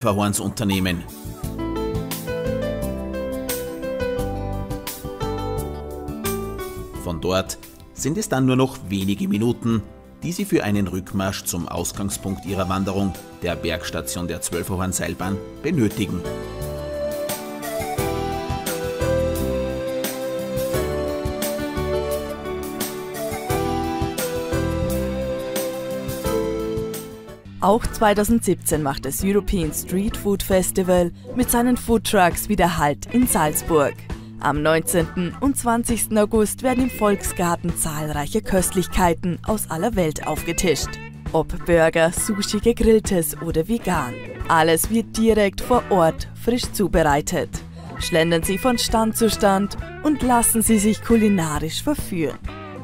Verhornsunternehmen. Von dort sind es dann nur noch wenige Minuten, die sie für einen Rückmarsch zum Ausgangspunkt ihrer Wanderung, der Bergstation der Zwölferhornseilbahn, benötigen. Auch 2017 macht das European Street Food Festival mit seinen Food Trucks wieder Halt in Salzburg. Am 19. und 20. August werden im Volksgarten zahlreiche Köstlichkeiten aus aller Welt aufgetischt. Ob Burger, Sushi, gegrilltes oder vegan. Alles wird direkt vor Ort frisch zubereitet. Schlendern Sie von Stand zu Stand und lassen Sie sich kulinarisch verführen.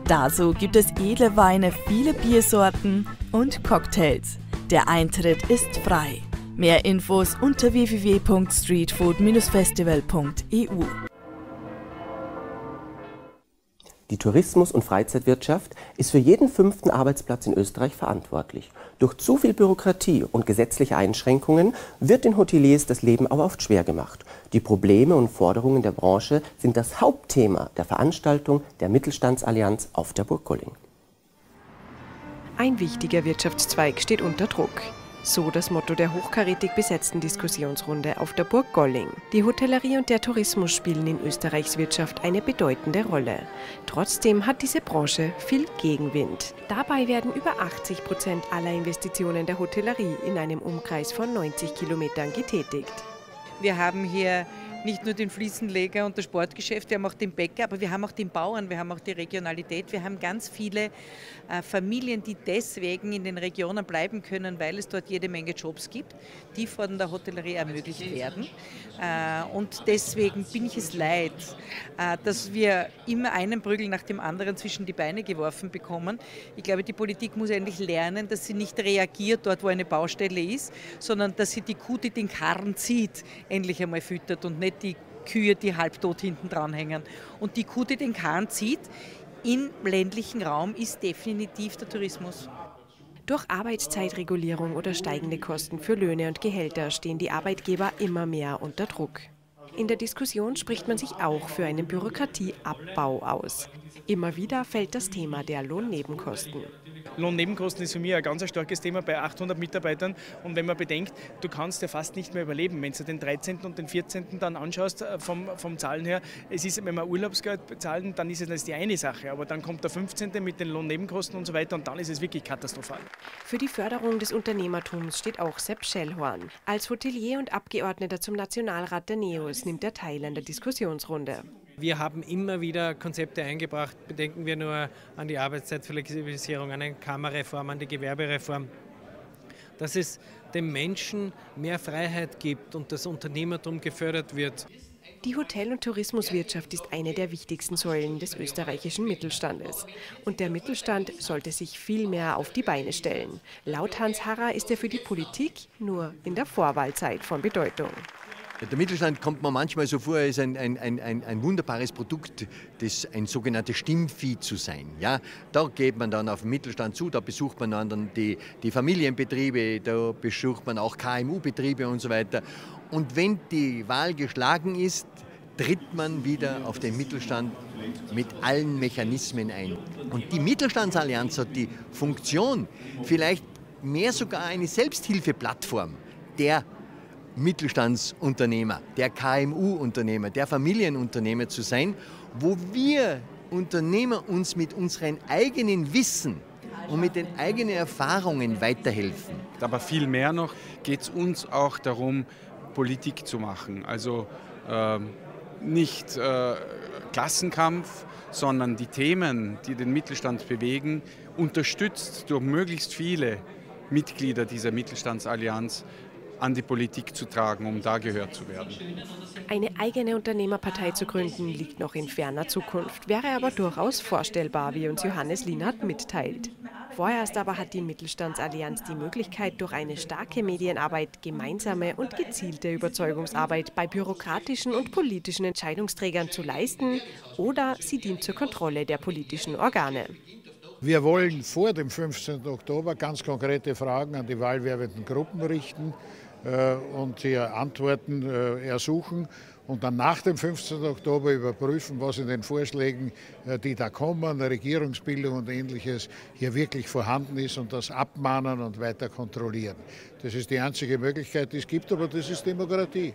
Dazu gibt es edle Weine, viele Biersorten und Cocktails. Der Eintritt ist frei. Mehr Infos unter www.streetfood-festival.eu. Die Tourismus- und Freizeitwirtschaft ist für jeden fünften Arbeitsplatz in Österreich verantwortlich. Durch zu viel Bürokratie und gesetzliche Einschränkungen wird den Hoteliers das Leben aber oft schwer gemacht. Die Probleme und Forderungen der Branche sind das Hauptthema der Veranstaltung der Mittelstandsallianz auf der Burg Golling. Ein wichtiger Wirtschaftszweig steht unter Druck. So das Motto der hochkarätig besetzten Diskussionsrunde auf der Burg Golling. Die Hotellerie und der Tourismus spielen in Österreichs Wirtschaft eine bedeutende Rolle. Trotzdem hat diese Branche viel Gegenwind. Dabei werden über 80 Prozent aller Investitionen der Hotellerie in einem Umkreis von 90 Kilometern getätigt. Wir haben hier nicht nur den Fliesenleger und das Sportgeschäft, wir haben auch den Bäcker, aber wir haben auch den Bauern, wir haben auch die Regionalität, wir haben ganz viele Familien, die deswegen in den Regionen bleiben können, weil es dort jede Menge Jobs gibt, die von der Hotellerie ermöglicht werden. Äh, und deswegen bin ich es leid, äh, dass wir immer einen Prügel nach dem anderen zwischen die Beine geworfen bekommen. Ich glaube, die Politik muss endlich lernen, dass sie nicht reagiert dort, wo eine Baustelle ist, sondern dass sie die Kuh, die den Karren zieht, endlich einmal füttert und nicht die Kühe, die halbtot hinten dran hängen. Und die Kuh, die den Kahn zieht, im ländlichen Raum ist definitiv der Tourismus. Durch Arbeitszeitregulierung oder steigende Kosten für Löhne und Gehälter stehen die Arbeitgeber immer mehr unter Druck. In der Diskussion spricht man sich auch für einen Bürokratieabbau aus. Immer wieder fällt das Thema der Lohnnebenkosten. Lohnnebenkosten ist für mich ein ganz starkes Thema bei 800 Mitarbeitern. Und wenn man bedenkt, du kannst ja fast nicht mehr überleben, wenn du den 13. und den 14. dann anschaust äh, vom, vom Zahlen her. Es ist, wenn wir Urlaubsgeld bezahlen, dann ist es die eine Sache. Aber dann kommt der 15. mit den Lohnnebenkosten und so weiter und dann ist es wirklich katastrophal. Für die Förderung des Unternehmertums steht auch Sepp Schellhorn. Als Hotelier und Abgeordneter zum Nationalrat der NEOS nimmt er teil an der Diskussionsrunde. Wir haben immer wieder Konzepte eingebracht. Bedenken wir nur an die Arbeitszeitflexibilisierung, an eine Kammerreform, an die Gewerbereform. Dass es den Menschen mehr Freiheit gibt und das Unternehmertum gefördert wird. Die Hotel- und Tourismuswirtschaft ist eine der wichtigsten Säulen des österreichischen Mittelstandes. Und der Mittelstand sollte sich viel mehr auf die Beine stellen. Laut Hans Harrer ist er für die Politik nur in der Vorwahlzeit von Bedeutung. Der Mittelstand kommt mir manchmal so vor, als ein, ein, ein, ein, wunderbares Produkt, das ein sogenanntes Stimmvieh zu sein. Ja, da geht man dann auf den Mittelstand zu, da besucht man dann die, die Familienbetriebe, da besucht man auch KMU-Betriebe und so weiter. Und wenn die Wahl geschlagen ist, tritt man wieder auf den Mittelstand mit allen Mechanismen ein. Und die Mittelstandsallianz hat die Funktion, vielleicht mehr sogar eine Selbsthilfeplattform der Mittelstandsunternehmer, der KMU-Unternehmer, der Familienunternehmer zu sein, wo wir Unternehmer uns mit unserem eigenen Wissen und mit den eigenen Erfahrungen weiterhelfen. Aber viel mehr noch geht es uns auch darum, Politik zu machen. Also äh, nicht äh, Klassenkampf, sondern die Themen, die den Mittelstand bewegen, unterstützt durch möglichst viele Mitglieder dieser Mittelstandsallianz an die Politik zu tragen, um da gehört zu werden. Eine eigene Unternehmerpartei zu gründen liegt noch in ferner Zukunft, wäre aber durchaus vorstellbar, wie uns Johannes Lienert mitteilt. Vorerst aber hat die Mittelstandsallianz die Möglichkeit, durch eine starke Medienarbeit gemeinsame und gezielte Überzeugungsarbeit bei bürokratischen und politischen Entscheidungsträgern zu leisten oder sie dient zur Kontrolle der politischen Organe. Wir wollen vor dem 15. Oktober ganz konkrete Fragen an die wahlwerbenden Gruppen richten und hier Antworten ersuchen und dann nach dem 15. Oktober überprüfen, was in den Vorschlägen, die da kommen, Regierungsbildung und ähnliches, hier wirklich vorhanden ist und das abmahnen und weiter kontrollieren. Das ist die einzige Möglichkeit, die es gibt, aber das ist Demokratie.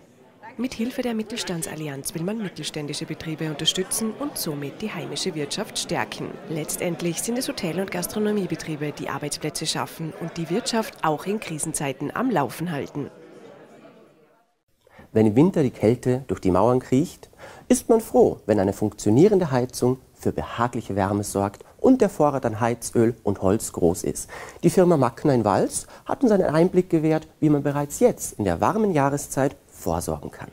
Mit Hilfe der Mittelstandsallianz will man mittelständische Betriebe unterstützen und somit die heimische Wirtschaft stärken. Letztendlich sind es Hotel- und Gastronomiebetriebe, die Arbeitsplätze schaffen und die Wirtschaft auch in Krisenzeiten am Laufen halten. Wenn im Winter die Kälte durch die Mauern kriecht, ist man froh, wenn eine funktionierende Heizung für behagliche Wärme sorgt und der Vorrat an Heizöl und Holz groß ist. Die Firma Mackner in Wals hat uns einen Einblick gewährt, wie man bereits jetzt in der warmen Jahreszeit vorsorgen kann.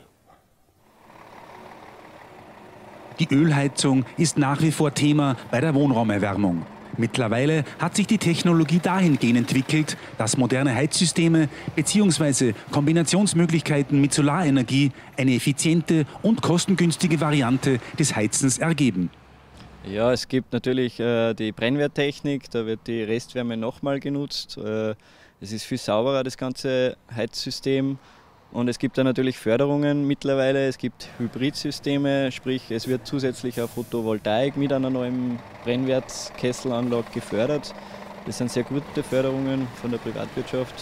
Die Ölheizung ist nach wie vor Thema bei der Wohnraumerwärmung. Mittlerweile hat sich die Technologie dahingehend entwickelt, dass moderne Heizsysteme bzw. Kombinationsmöglichkeiten mit Solarenergie eine effiziente und kostengünstige Variante des Heizens ergeben. Ja, es gibt natürlich äh, die Brennwerttechnik, da wird die Restwärme nochmal genutzt. Äh, es ist viel sauberer, das ganze Heizsystem. Und es gibt da natürlich Förderungen mittlerweile. Es gibt Hybridsysteme, sprich es wird zusätzlich auch Photovoltaik mit einer neuen Brennwertkesselanlage gefördert. Das sind sehr gute Förderungen von der Privatwirtschaft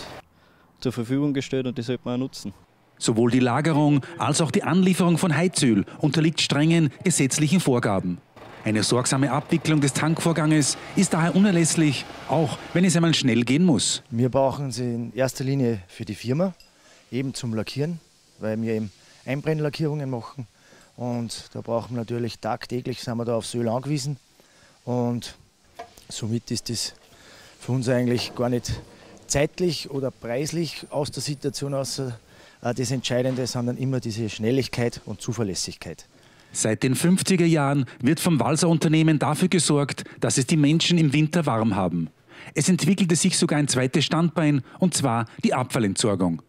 zur Verfügung gestellt und die sollte man auch nutzen. Sowohl die Lagerung als auch die Anlieferung von Heizöl unterliegt strengen gesetzlichen Vorgaben. Eine sorgsame Abwicklung des Tankvorganges ist daher unerlässlich, auch wenn es einmal schnell gehen muss. Wir brauchen sie in erster Linie für die Firma, eben zum Lackieren, weil wir eben Einbrennlackierungen machen. Und da brauchen wir natürlich tagtäglich, sind wir da aufs Öl angewiesen. Und somit ist das für uns eigentlich gar nicht zeitlich oder preislich aus der Situation aus äh, das Entscheidende, sondern immer diese Schnelligkeit und Zuverlässigkeit. Seit den 50er Jahren wird vom Walser Unternehmen dafür gesorgt, dass es die Menschen im Winter warm haben. Es entwickelte sich sogar ein zweites Standbein, und zwar die Abfallentsorgung.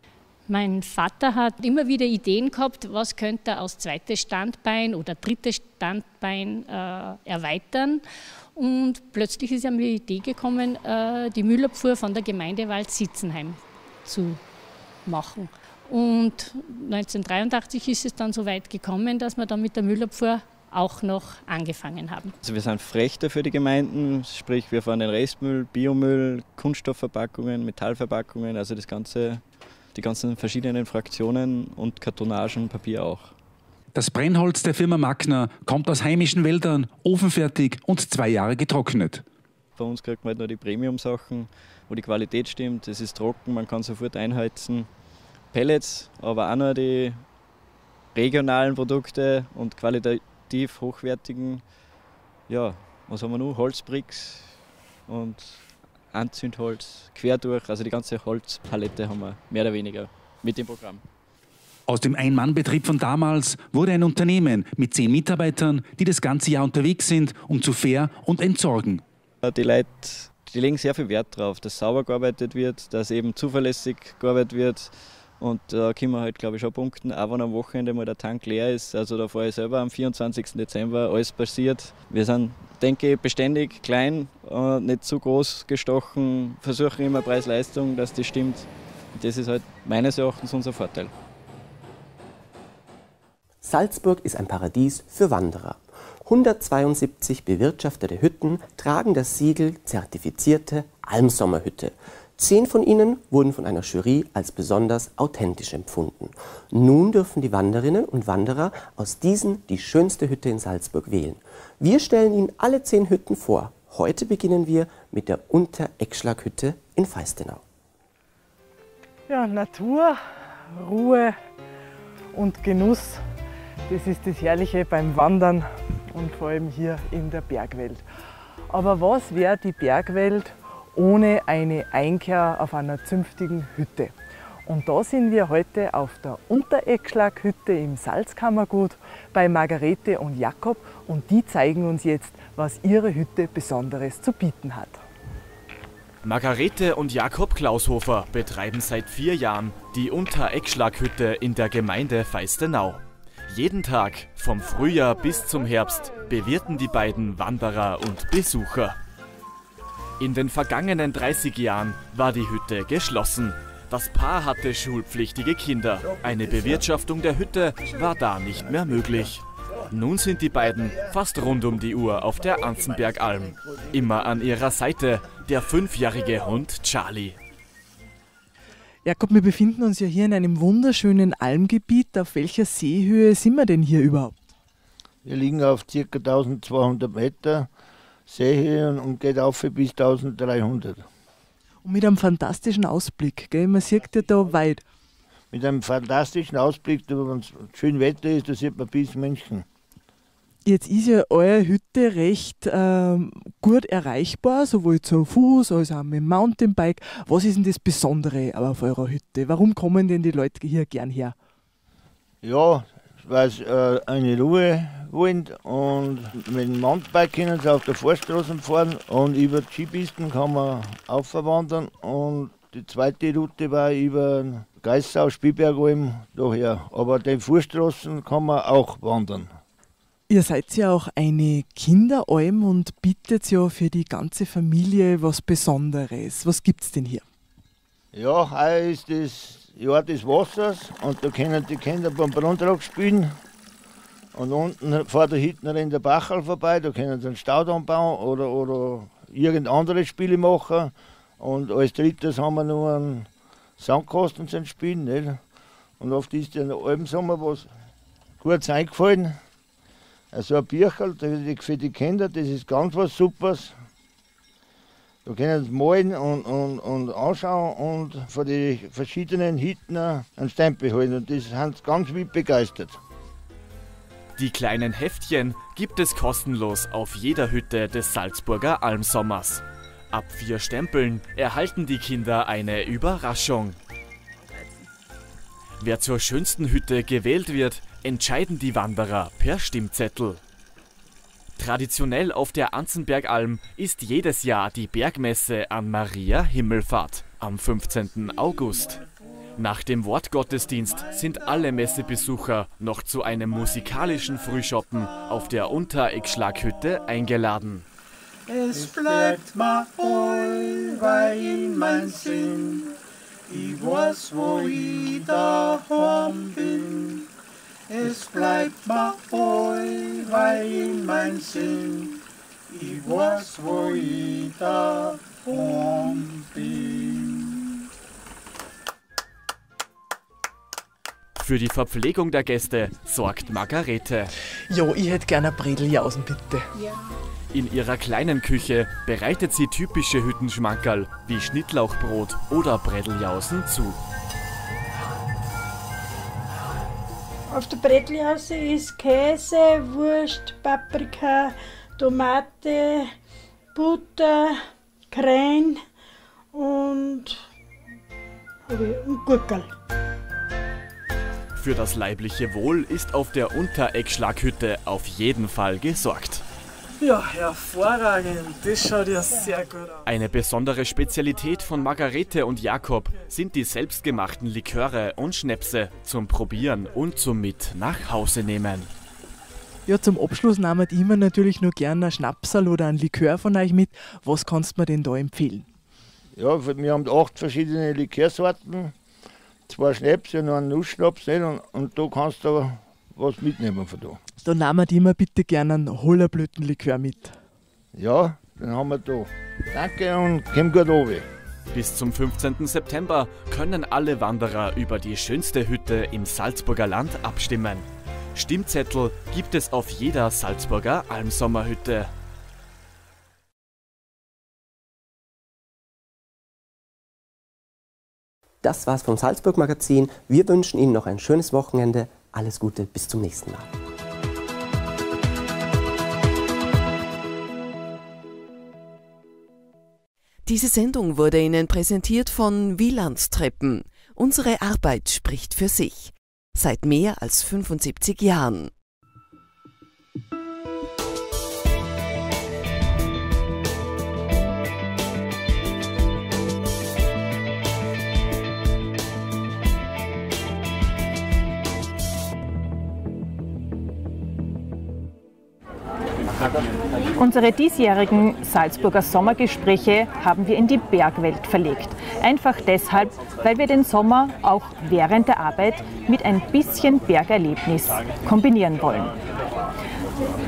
Mein Vater hat immer wieder Ideen gehabt, was könnte er aus zweites Standbein oder drittes Standbein äh, erweitern. Und plötzlich ist ihm die Idee gekommen, äh, die Müllabfuhr von der Gemeinde Wald-Sitzenheim zu machen. Und 1983 ist es dann so weit gekommen, dass wir dann mit der Müllabfuhr auch noch angefangen haben. Also wir sind Frechter für die Gemeinden, sprich wir fahren den Restmüll, Biomüll, Kunststoffverpackungen, Metallverpackungen, also das ganze, die ganzen verschiedenen Fraktionen und Kartonagen, Papier auch. Das Brennholz der Firma Magner kommt aus heimischen Wäldern, ofenfertig und zwei Jahre getrocknet. Bei uns kriegt man halt nur die Premium-Sachen, wo die Qualität stimmt. Es ist trocken, man kann sofort einheizen. Pellets, aber auch noch die regionalen Produkte und qualitativ hochwertigen. Ja, was haben wir noch? Holzbricks und Anzündholz quer durch. Also die ganze Holzpalette haben wir mehr oder weniger mit dem Programm. Aus dem Ein-Mann-Betrieb von damals wurde ein Unternehmen mit zehn Mitarbeitern, die das ganze Jahr unterwegs sind, um zu fair und entsorgen. Die Leute die legen sehr viel Wert darauf, dass sauber gearbeitet wird, dass eben zuverlässig gearbeitet wird. Und da können wir halt, glaube ich, schon punkten, auch wenn am Wochenende mal der Tank leer ist. Also da fahre ich selber am 24. Dezember, alles passiert. Wir sind, denke ich, beständig klein, nicht zu groß gestochen, versuchen immer Preis-Leistung, dass das stimmt. Das ist halt meines Erachtens unser Vorteil. Salzburg ist ein Paradies für Wanderer. 172 bewirtschaftete Hütten tragen das Siegel zertifizierte Almsommerhütte. Zehn von ihnen wurden von einer Jury als besonders authentisch empfunden. Nun dürfen die Wanderinnen und Wanderer aus diesen die schönste Hütte in Salzburg wählen. Wir stellen Ihnen alle zehn Hütten vor. Heute beginnen wir mit der Untereckschlaghütte in Feistenau. Ja, Natur, Ruhe und Genuss, das ist das Herrliche beim Wandern und vor allem hier in der Bergwelt. Aber was wäre die Bergwelt ohne eine Einkehr auf einer zünftigen Hütte? Und da sind wir heute auf der Untereckschlaghütte im Salzkammergut bei Margarete und Jakob und die zeigen uns jetzt, was ihre Hütte Besonderes zu bieten hat. Margarete und Jakob Klaushofer betreiben seit vier Jahren die Untereckschlaghütte in der Gemeinde Feistenau. Jeden Tag, vom Frühjahr bis zum Herbst, bewirten die beiden Wanderer und Besucher. In den vergangenen 30 Jahren war die Hütte geschlossen. Das Paar hatte schulpflichtige Kinder. Eine Bewirtschaftung der Hütte war da nicht mehr möglich. Nun sind die beiden fast rund um die Uhr auf der Anzenbergalm. Immer an ihrer Seite der fünfjährige Hund Charlie. Jakob, wir befinden uns ja hier in einem wunderschönen Almgebiet. Auf welcher Seehöhe sind wir denn hier überhaupt? Wir liegen auf ca. 1200 Meter Seehöhe und geht auf bis 1300. Und mit einem fantastischen Ausblick, gell? man sieht ja da weit. Mit einem fantastischen Ausblick, wenn es schön Wetter ist, da sieht man bis München. Jetzt ist ja eure Hütte recht ähm, gut erreichbar, sowohl zu Fuß als auch mit dem Mountainbike. Was ist denn das Besondere auf eurer Hütte? Warum kommen denn die Leute hier gern her? Ja, weil sie äh, eine Ruhe wollen und mit dem Mountainbike können sie auf der Vorstraße fahren und über Skipisten kann man aufwandern und die zweite Route war über Geissau, Spielberg daher. Aber die Vorstraßen kann man auch wandern. Ihr seid ja auch eine Kinderalm und bietet ja für die ganze Familie was Besonderes. Was gibt es denn hier? Ja, heuer ist das Jahr des Wassers und da können die Kinder beim Brandtrag spielen. Und unten fährt der Hittner in der Bachel vorbei, da können sie einen Staudamm bauen oder, oder irgendeine andere Spiele machen. Und als drittes haben wir noch einen Sandkasten zum Spielen. Nicht? Und oft ist ja im Sommer was gut eingefallen. Also ein Bücherl für die Kinder, das ist ganz was Supers. Da können sie malen und, und, und anschauen und von den verschiedenen Hitten einen Stempel holen. Und das sind sie ganz wild begeistert. Die kleinen Heftchen gibt es kostenlos auf jeder Hütte des Salzburger Almsommers. Ab vier Stempeln erhalten die Kinder eine Überraschung. Wer zur schönsten Hütte gewählt wird, entscheiden die Wanderer per Stimmzettel. Traditionell auf der Anzenbergalm ist jedes Jahr die Bergmesse an Maria Himmelfahrt am 15. August. Nach dem Wortgottesdienst sind alle Messebesucher noch zu einem musikalischen Frühschoppen auf der Untereckschlaghütte eingeladen. Es bleibt mal allweil in mein Sinn, ich weiß, wo ich daheim bin. Es bleibt mir allweil in mein Sinn, ich weiß, wo ich daheim bin. Für die Verpflegung der Gäste sorgt Margarete. Jo, ich hätte gerne Bredeljausen, bitte. Ja. In ihrer kleinen Küche bereitet sie typische Hüttenschmankerl wie Schnittlauchbrot oder Bredeljausen zu. Auf der Bredeljause ist Käse, Wurst, Paprika, Tomate, Butter, Krähen und, und Gurkel. Für das leibliche Wohl ist auf der Untereckschlaghütte auf jeden Fall gesorgt. Ja, hervorragend. Das schaut ja sehr gut aus. Eine besondere Spezialität von Margarete und Jakob sind die selbstgemachten Liköre und Schnäpse zum Probieren und zum Mit nach Hause nehmen. Ja, zum Abschluss nehmen wir immer natürlich nur gerne ein Schnapsal oder ein Likör von euch mit. Was kannst du mir denn da empfehlen? Ja, wir haben acht verschiedene Likörsorten, zwei Schnäpse und einen Nussschnaps. Nicht? Und, und da kannst du was mitnehmen von da. Dann nehmen wir immer bitte gerne einen Hollerblütenlikör mit. Ja, den haben wir da. Danke und komm gut runter. Bis zum 15. September können alle Wanderer über die schönste Hütte im Salzburger Land abstimmen. Stimmzettel gibt es auf jeder Salzburger Almsommerhütte. Das war's vom Salzburg Magazin. Wir wünschen Ihnen noch ein schönes Wochenende. Alles Gute, bis zum nächsten Mal. Diese Sendung wurde Ihnen präsentiert von Wielandstreppen. Unsere Arbeit spricht für sich. Seit mehr als 75 Jahren. Unsere diesjährigen Salzburger Sommergespräche haben wir in die Bergwelt verlegt. Einfach deshalb, weil wir den Sommer auch während der Arbeit mit ein bisschen Bergerlebnis kombinieren wollen.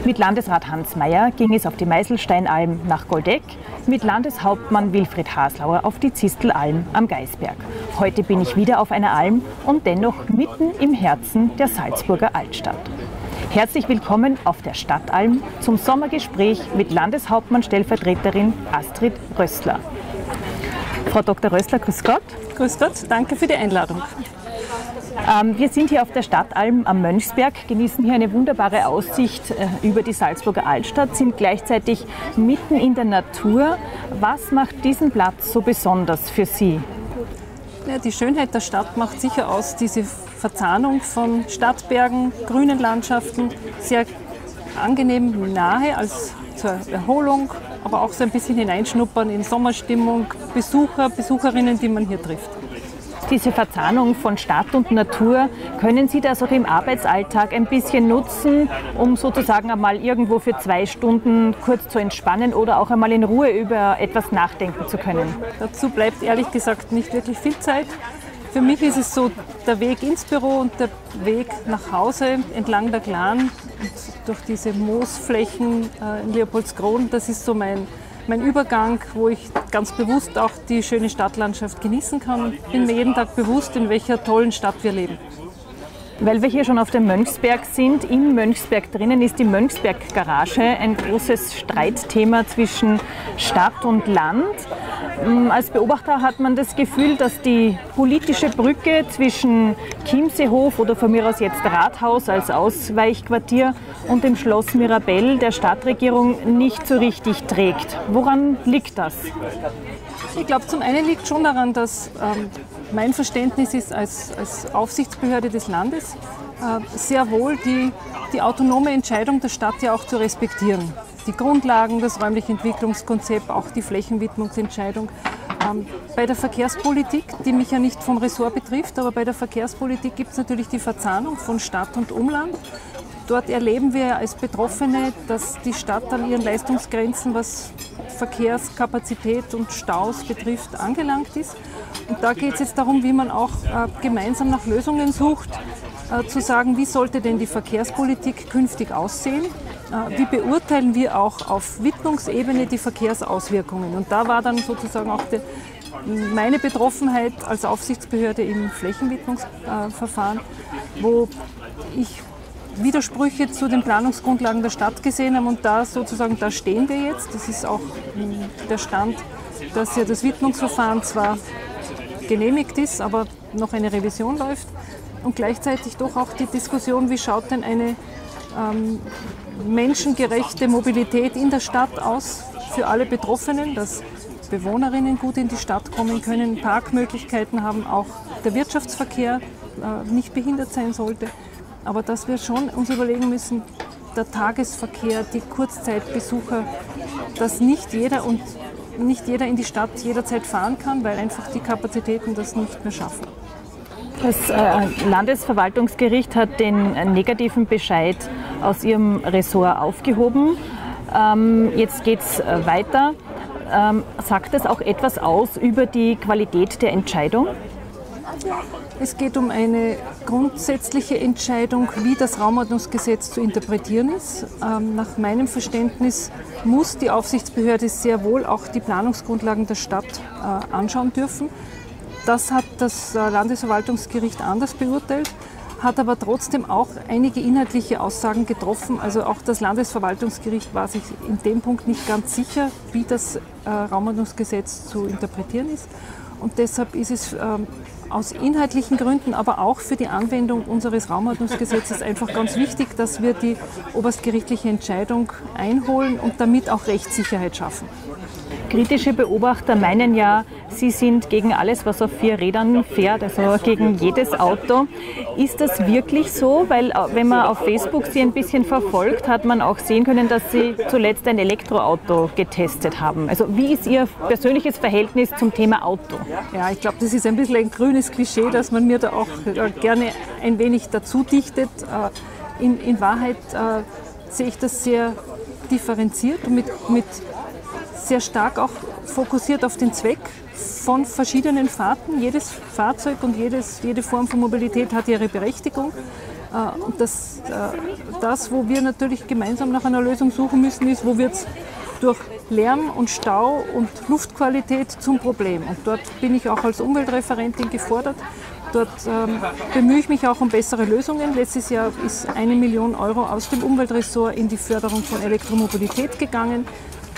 Mit Landesrat Hans Mayer ging es auf die Meißelsteinalm nach Goldeck, mit Landeshauptmann Wilfried Haslauer auf die Zistelalm am Geisberg. Heute bin ich wieder auf einer Alm und dennoch mitten im Herzen der Salzburger Altstadt. Herzlich willkommen auf der Stadtalm zum Sommergespräch mit Landeshauptmann-Stellvertreterin Astrid Rössler. Frau Dr. Rössler, grüß Gott. Grüß Gott, danke für die Einladung. Ähm, wir sind hier auf der Stadtalm am Mönchsberg, genießen hier eine wunderbare Aussicht äh, über die Salzburger Altstadt, sind gleichzeitig mitten in der Natur. Was macht diesen Platz so besonders für Sie? Ja, die Schönheit der Stadt macht sicher aus diese Verzahnung von Stadtbergen, grünen Landschaften, sehr angenehm nahe als zur Erholung, aber auch so ein bisschen hineinschnuppern in Sommerstimmung, Besucher, Besucherinnen, die man hier trifft diese Verzahnung von Stadt und Natur, können Sie das auch im Arbeitsalltag ein bisschen nutzen, um sozusagen einmal irgendwo für zwei Stunden kurz zu entspannen oder auch einmal in Ruhe über etwas nachdenken zu können? Dazu bleibt ehrlich gesagt nicht wirklich viel Zeit. Für mich ist es so der Weg ins Büro und der Weg nach Hause entlang der Glan durch diese Moosflächen äh, in Leopoldskron. Das ist so mein, mein Übergang, wo ich ganz bewusst auch die schöne Stadtlandschaft genießen kann. Ich bin mir jeden Tag bewusst, in welcher tollen Stadt wir leben. Weil wir hier schon auf dem Mönchsberg sind, im Mönchsberg drinnen ist die Mönchsberg-Garage, ein großes Streitthema zwischen Stadt und Land. Mm, als Beobachter hat man das Gefühl, dass die politische Brücke zwischen Chiemseehof oder von mir aus jetzt Rathaus als Ausweichquartier und dem Schloss Mirabell der Stadtregierung nicht so richtig trägt. Woran liegt das? Ich glaube, zum einen liegt schon daran, dass ähm, mein Verständnis ist als, als Aufsichtsbehörde des Landes äh, sehr wohl die, die autonome Entscheidung der Stadt ja auch zu respektieren. Die Grundlagen, das räumliche Entwicklungskonzept, auch die Flächenwidmungsentscheidung. Ähm, bei der Verkehrspolitik, die mich ja nicht vom Ressort betrifft, aber bei der Verkehrspolitik gibt es natürlich die Verzahnung von Stadt und Umland. Dort erleben wir als Betroffene, dass die Stadt an ihren Leistungsgrenzen, was Verkehrskapazität und Staus betrifft, angelangt ist. Und da geht es jetzt darum, wie man auch äh, gemeinsam nach Lösungen sucht, äh, zu sagen, wie sollte denn die Verkehrspolitik künftig aussehen? Äh, wie beurteilen wir auch auf Widmungsebene die Verkehrsauswirkungen? Und da war dann sozusagen auch die, meine Betroffenheit als Aufsichtsbehörde im Flächenwidmungsverfahren, wo ich Widersprüche zu den Planungsgrundlagen der Stadt gesehen haben und da sozusagen, da stehen wir jetzt. Das ist auch hm, der Stand, dass ja das Widmungsverfahren zwar genehmigt ist, aber noch eine Revision läuft. Und gleichzeitig doch auch die Diskussion, wie schaut denn eine ähm, menschengerechte Mobilität in der Stadt aus für alle Betroffenen, dass Bewohnerinnen gut in die Stadt kommen können, Parkmöglichkeiten haben, auch der Wirtschaftsverkehr äh, nicht behindert sein sollte. Aber dass wir schon uns überlegen müssen, der Tagesverkehr, die Kurzzeitbesucher, dass nicht jeder und nicht jeder in die Stadt jederzeit fahren kann, weil einfach die Kapazitäten das nicht mehr schaffen. Das äh, Landesverwaltungsgericht hat den negativen Bescheid aus Ihrem Ressort aufgehoben. Ähm, jetzt geht es äh, weiter. Ähm, sagt es auch etwas aus über die Qualität der Entscheidung? Es geht um eine grundsätzliche Entscheidung, wie das Raumordnungsgesetz zu interpretieren ist. Ähm, nach meinem Verständnis muss die Aufsichtsbehörde sehr wohl auch die Planungsgrundlagen der Stadt äh, anschauen dürfen. Das hat das äh, Landesverwaltungsgericht anders beurteilt, hat aber trotzdem auch einige inhaltliche Aussagen getroffen. Also auch das Landesverwaltungsgericht war sich in dem Punkt nicht ganz sicher, wie das äh, Raumordnungsgesetz zu interpretieren ist. Und deshalb ist es ähm, aus inhaltlichen Gründen, aber auch für die Anwendung unseres Raumordnungsgesetzes einfach ganz wichtig, dass wir die oberstgerichtliche Entscheidung einholen und damit auch Rechtssicherheit schaffen. Kritische Beobachter meinen ja, sie sind gegen alles, was auf vier Rädern fährt, also gegen jedes Auto. Ist das wirklich so? Weil äh, wenn man auf Facebook sie ein bisschen verfolgt, hat man auch sehen können, dass sie zuletzt ein Elektroauto getestet haben. Also wie ist Ihr persönliches Verhältnis zum Thema Auto? Ja, ich glaube, das ist ein bisschen ein grünes Klischee, dass man mir da auch äh, gerne ein wenig dazu dichtet. Äh, in, in Wahrheit sehe ich das sehr differenziert und mit, mit sehr stark auch fokussiert auf den Zweck von verschiedenen Fahrten. Jedes Fahrzeug und jedes, jede Form von Mobilität hat ihre Berechtigung. Äh, und das, äh, das, wo wir natürlich gemeinsam nach einer Lösung suchen müssen, ist, wo wird es durch Lärm und Stau und Luftqualität zum Problem. Und dort bin ich auch als Umweltreferentin gefordert. Dort ähm, bemühe ich mich auch um bessere Lösungen. Letztes Jahr ist eine Million Euro aus dem Umweltressort in die Förderung von Elektromobilität gegangen.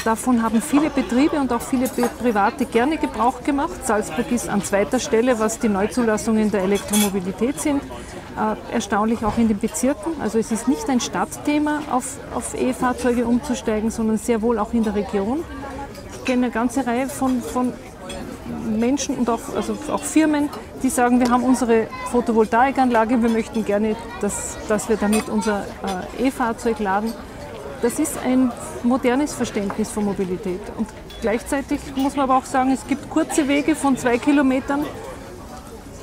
Davon haben viele Betriebe und auch viele Private gerne Gebrauch gemacht. Salzburg ist an zweiter Stelle, was die Neuzulassungen der Elektromobilität sind. Äh, erstaunlich auch in den Bezirken. Also es ist nicht ein Stadtthema, auf, auf E-Fahrzeuge umzusteigen, sondern sehr wohl auch in der Region. Ich kenne eine ganze Reihe von, von Menschen und auch, also auch Firmen, die sagen, wir haben unsere Photovoltaikanlage, wir möchten gerne, dass, dass wir damit unser äh, E-Fahrzeug laden. Das ist ein modernes Verständnis von Mobilität. Und gleichzeitig muss man aber auch sagen, es gibt kurze Wege von zwei Kilometern.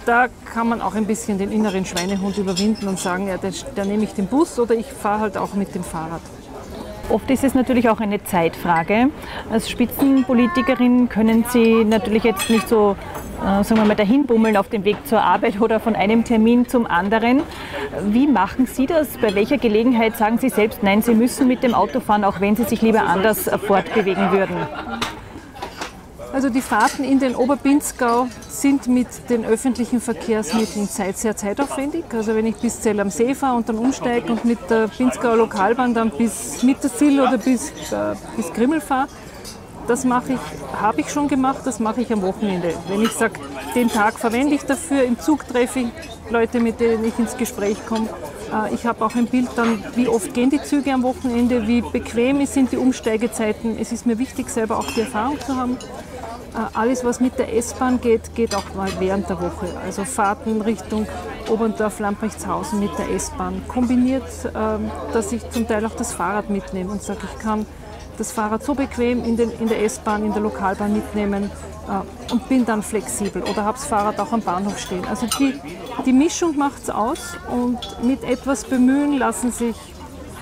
Da kann man auch ein bisschen den inneren Schweinehund überwinden und sagen, ja, da nehme ich den Bus oder ich fahre halt auch mit dem Fahrrad. Oft ist es natürlich auch eine Zeitfrage. Als Spitzenpolitikerin können Sie natürlich jetzt nicht so äh, sagen wir mal, dahin bummeln auf dem Weg zur Arbeit oder von einem Termin zum anderen. Wie machen Sie das? Bei welcher Gelegenheit sagen Sie selbst, nein, Sie müssen mit dem Auto fahren, auch wenn Sie sich lieber anders fortbewegen würden? Also die Fahrten in den Oberpinzgau sind mit den öffentlichen Verkehrsmitteln sehr zeitaufwendig. Also wenn ich bis Zell am See fahre und dann umsteige und mit der Pinzgauer Lokalbahn dann bis Mittersill oder bis, äh, bis Grimmel fahre, das mache ich, habe ich schon gemacht, das mache ich am Wochenende. Wenn ich sage, den Tag verwende ich dafür, im Zug treffe ich Leute, mit denen ich ins Gespräch komme. Äh, ich habe auch ein Bild dann, wie oft gehen die Züge am Wochenende, wie bequem sind die Umsteigezeiten. Es ist mir wichtig, selber auch die Erfahrung zu haben. Äh, alles, was mit der S-Bahn geht, geht auch mal während der Woche. Also Fahrten Richtung Oberndorf, Lamprechtshausen mit der S-Bahn. Kombiniert, ähm, dass ich zum Teil auch das Fahrrad mitnehme und sage, ich kann das Fahrrad so bequem in, den, in der S-Bahn, in der Lokalbahn mitnehmen äh, und bin dann flexibel oder habe das Fahrrad auch am Bahnhof stehen. Also die, die Mischung macht es aus und mit etwas Bemühen lassen sich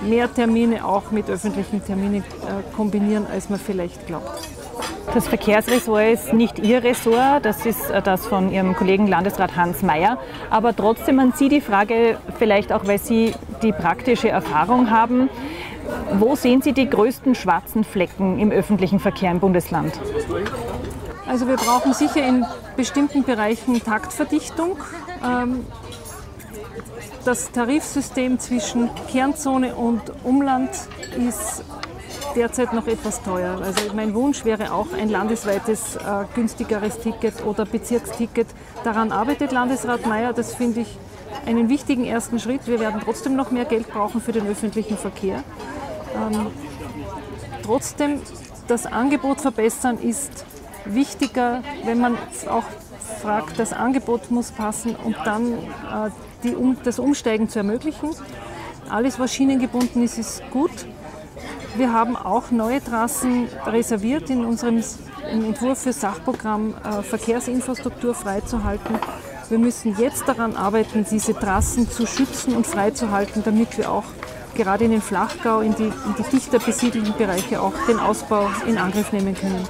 mehr Termine auch mit öffentlichen Terminen äh, kombinieren, als man vielleicht glaubt. Das Verkehrsressort ist nicht Ihr Ressort, das ist äh, das von Ihrem Kollegen Landesrat Hans Mayer. Aber trotzdem an Sie die Frage, vielleicht auch, weil Sie die praktische Erfahrung haben. Wo sehen Sie die größten schwarzen Flecken im öffentlichen Verkehr im Bundesland? Also wir brauchen sicher in bestimmten Bereichen Taktverdichtung. Ähm, das Tarifsystem zwischen Kernzone und Umland ist derzeit noch etwas teuer. Also mein Wunsch wäre auch ein landesweites äh, günstigeres Ticket oder Bezirksticket. Daran arbeitet Landesrat Mayer. Das finde ich einen wichtigen ersten Schritt. Wir werden trotzdem noch mehr Geld brauchen für den öffentlichen Verkehr. Ähm, trotzdem das Angebot verbessern ist wichtiger, wenn man auch fragt, das Angebot muss passen und dann äh, die, um, das Umsteigen zu ermöglichen. Alles, was schienengebunden ist, ist gut. Wir haben auch neue Trassen reserviert in unserem Entwurf für Sachprogramm äh, Verkehrsinfrastruktur freizuhalten. Wir müssen jetzt daran arbeiten, diese Trassen zu schützen und freizuhalten, damit wir auch gerade in den Flachgau, in die, in die dichter besiedelten Bereiche auch den Ausbau in Angriff nehmen können.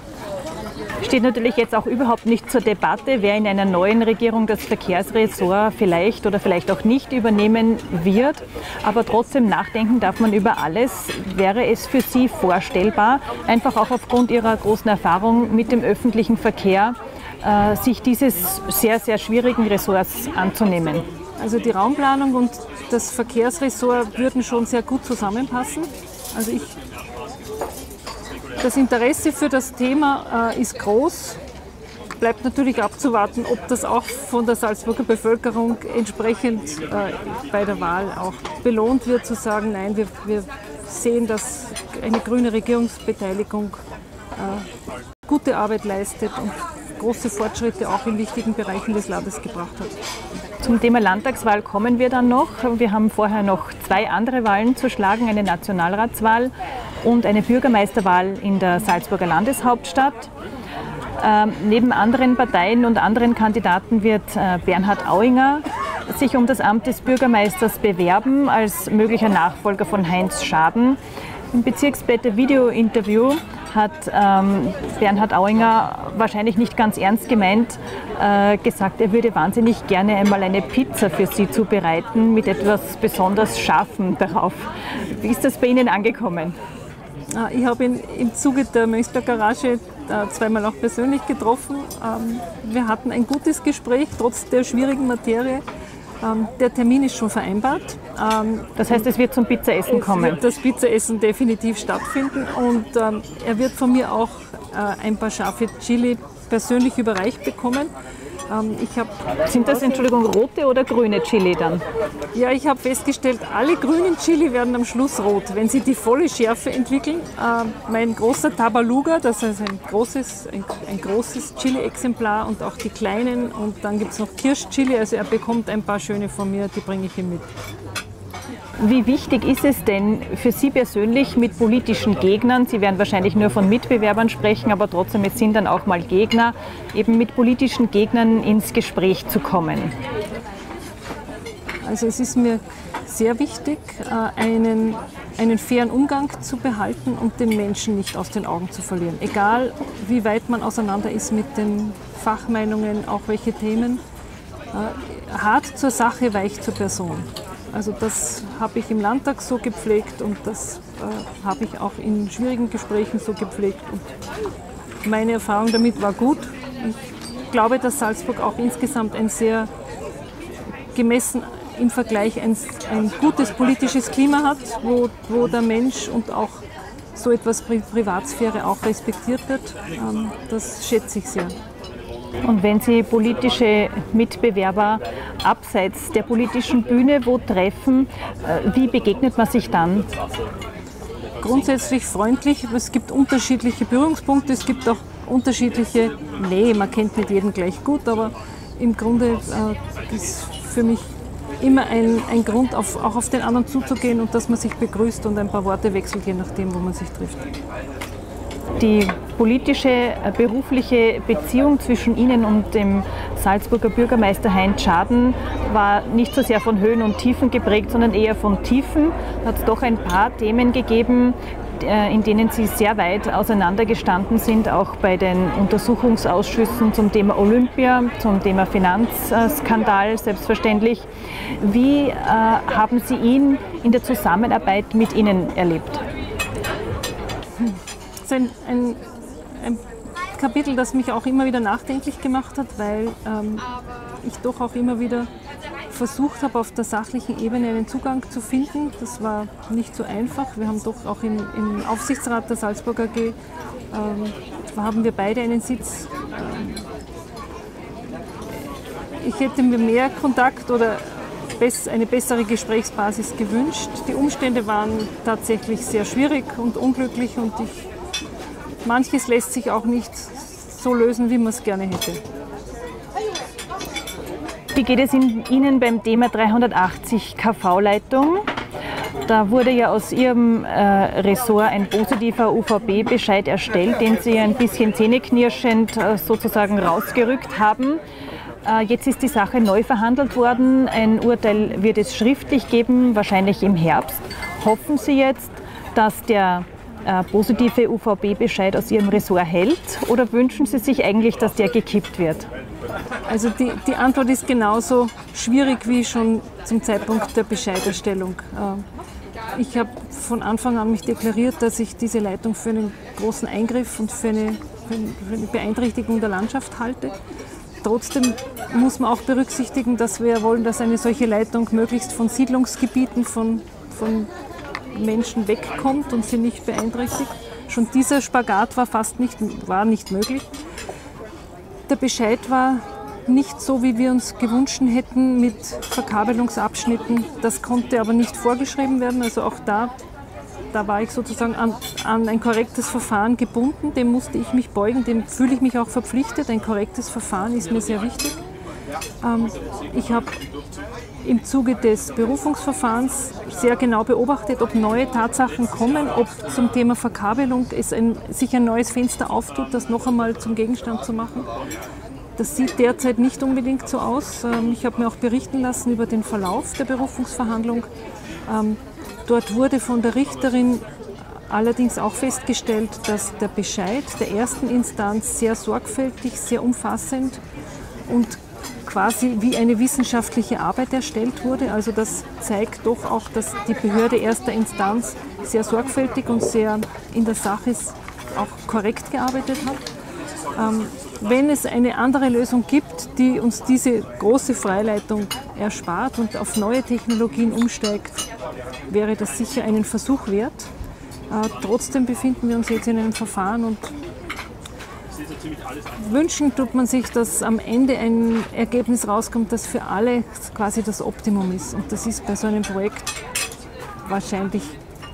Steht natürlich jetzt auch überhaupt nicht zur Debatte, wer in einer neuen Regierung das Verkehrsressort vielleicht oder vielleicht auch nicht übernehmen wird. Aber trotzdem nachdenken darf man über alles. Wäre es für Sie vorstellbar, einfach auch aufgrund Ihrer großen Erfahrung mit dem öffentlichen Verkehr, äh, sich dieses sehr, sehr schwierigen Ressorts anzunehmen? Also die Raumplanung und das Verkehrsressort würden schon sehr gut zusammenpassen. Also ich, das Interesse für das Thema äh, ist groß. Bleibt natürlich abzuwarten, ob das auch von der Salzburger Bevölkerung entsprechend äh, bei der Wahl auch belohnt wird, zu sagen, nein, wir, wir sehen, dass eine grüne Regierungsbeteiligung äh, gute Arbeit leistet und große Fortschritte auch in wichtigen Bereichen des Landes gebracht hat. Zum Thema Landtagswahl kommen wir dann noch. Wir haben vorher noch zwei andere Wahlen zu schlagen, eine Nationalratswahl und eine Bürgermeisterwahl in der Salzburger Landeshauptstadt. Ähm, neben anderen Parteien und anderen Kandidaten wird äh, Bernhard Auinger sich um das Amt des Bürgermeisters bewerben als möglicher Nachfolger von Heinz Schaden. Im Bezirksblätter Video-Interview hat ähm, Bernhard Auinger wahrscheinlich nicht ganz ernst gemeint äh, gesagt, er würde wahnsinnig gerne einmal eine Pizza für Sie zubereiten mit etwas besonders Scharfem darauf. Wie ist das bei Ihnen angekommen? Ah, ich habe ihn im Zuge der Mönchsberg Garage äh, zweimal auch persönlich getroffen. Ähm, wir hatten ein gutes Gespräch, trotz der schwierigen Materie. Ähm, der Termin ist schon vereinbart. Ähm, das heißt, es wird zum Pizzaessen kommen? Es wird das Pizzaessen definitiv stattfinden und er wird von mir auch äh, ein paar scharfe Chili persönlich überreicht bekommen. Ähm, ich hab Sind das, Entschuldigung, rote oder grüne Chili dann? Ja, ich habe festgestellt, alle grünen Chili werden am Schluss rot, wenn sie die volle Schärfe entwickeln. Ähm, mein großer Tabaluga, das ist ein großes, ein, ein großes Chili-Exemplar und auch die kleinen. Und dann gibt es noch Kirschchili, also er bekommt ein paar schöne von mir, die bringe ich ihm mit. Wie wichtig ist es denn für Sie persönlich mit politischen Gegnern, Sie werden wahrscheinlich nur von Mitbewerbern sprechen, aber trotzdem, es sind dann auch mal Gegner, eben mit politischen Gegnern ins Gespräch zu kommen? Also es ist mir sehr wichtig, äh, einen, einen fairen Umgang zu behalten und den Menschen nicht aus den Augen zu verlieren. Egal wie weit man auseinander ist mit den Fachmeinungen, auch welche Themen. Äh, hart zur Sache, weich zur Person. Also das habe ich im Landtag so gepflegt und das äh, habe ich auch in schwierigen Gesprächen so gepflegt. Und meine Erfahrung damit war gut. Ich glaube, dass Salzburg auch insgesamt ein sehr gemessen im Vergleich ein, ein gutes politisches Klima hat, wo, wo der Mensch und auch so etwas Privatsphäre auch respektiert wird. Ähm, das schätze ich sehr. Und wenn Sie politische Mitbewerber abseits der politischen Bühne wo treffen, äh, wie begegnet man sich dann? Grundsätzlich freundlich. Es gibt unterschiedliche Berührungspunkte, es gibt auch unterschiedliche, nee, man kennt nicht jeden gleich gut, aber im Grunde äh, ist für mich immer ein, ein Grund, auf, auch auf den anderen zuzugehen und dass man sich begrüßt und ein paar Worte wechselt, je nachdem, wo man sich trifft. Die politische, äh, berufliche Beziehung zwischen Ihnen und dem Salzburger Bürgermeister Heinz Schaden war nicht so sehr von Höhen und Tiefen geprägt, sondern eher von Tiefen. Da hat es doch ein paar Themen gegeben, äh, in denen Sie sehr weit auseinandergestanden sind, auch bei den Untersuchungsausschüssen zum Thema Olympia, zum Thema Finanzskandal selbstverständlich. Wie äh, haben Sie ihn in der Zusammenarbeit mit Ihnen erlebt? Ist ein, ein, ein, Kapitel, das mich auch immer wieder nachdenklich gemacht hat, weil ähm, ich doch auch immer wieder versucht habe, auf der sachlichen Ebene einen Zugang zu finden. Das war nicht so einfach. Wir haben doch auch im, im Aufsichtsrat der Salzburger AG, ähm, haben wir beide einen Sitz. Ähm, ich hätte mir mehr Kontakt oder eine bessere Gesprächsbasis gewünscht. Die Umstände waren tatsächlich sehr schwierig und unglücklich und ich manches lässt sich auch nicht so lösen, wie man es gerne hätte. Wie geht es Ihnen beim Thema 380 KV-Leitung? Da wurde ja aus Ihrem äh, Ressort ein positiver UVB-Bescheid erstellt, den Sie ein bisschen zähneknirschend äh, sozusagen rausgerückt haben. Äh, jetzt ist die Sache neu verhandelt worden. Ein Urteil wird es schriftlich geben, wahrscheinlich im Herbst. Hoffen Sie jetzt, dass der äh, positive UVB-Bescheid aus Ihrem Ressort hält oder wünschen Sie sich eigentlich, dass der gekippt wird? Also die, die Antwort ist genauso schwierig wie schon zum Zeitpunkt der Bescheiderstellung. Äh, ich habe von Anfang an mich deklariert, dass ich diese Leitung für einen großen Eingriff und für eine, für eine Beeinträchtigung der Landschaft halte. Trotzdem muss man auch berücksichtigen, dass wir wollen, dass eine solche Leitung möglichst von Siedlungsgebieten, von, von Menschen wegkommt und sie nicht beeinträchtigt. Schon dieser Spagat war fast nicht, war nicht möglich. Der Bescheid war nicht so, wie wir uns gewünscht hätten, mit Verkabelungsabschnitten. Das konnte aber nicht vorgeschrieben werden. Also auch da, da war ich sozusagen an, an ein korrektes Verfahren gebunden. Dem musste ich mich beugen, dem fühle ich mich auch verpflichtet. Ein korrektes Verfahren ist mir sehr wichtig. Ähm, ich habe im Zuge des Berufungsverfahrens sehr genau beobachtet, ob neue Tatsachen kommen, ob zum Thema Verkabelung es ein, sich ein neues Fenster auftut, das noch einmal zum Gegenstand zu machen. Das sieht derzeit nicht unbedingt so aus. Ähm, ich habe mir auch berichten lassen über den Verlauf der Berufungsverhandlung. Ähm, dort wurde von der Richterin allerdings auch festgestellt, dass der Bescheid der ersten Instanz sehr sorgfältig, sehr umfassend und quasi wie eine wissenschaftliche Arbeit erstellt wurde. Also das zeigt doch auch, dass die Behörde erster Instanz sehr sorgfältig und sehr in der Sache auch korrekt gearbeitet hat. Ähm, wenn es eine andere Lösung gibt, die uns diese große Freileitung erspart und auf neue Technologien umsteigt, wäre das sicher einen Versuch wert. Äh, trotzdem befinden wir uns jetzt in einem Verfahren und wünschen tut man sich, dass am Ende ein Ergebnis rauskommt, das für alle quasi das Optimum ist. Und das ist bei so einem Projekt wahrscheinlich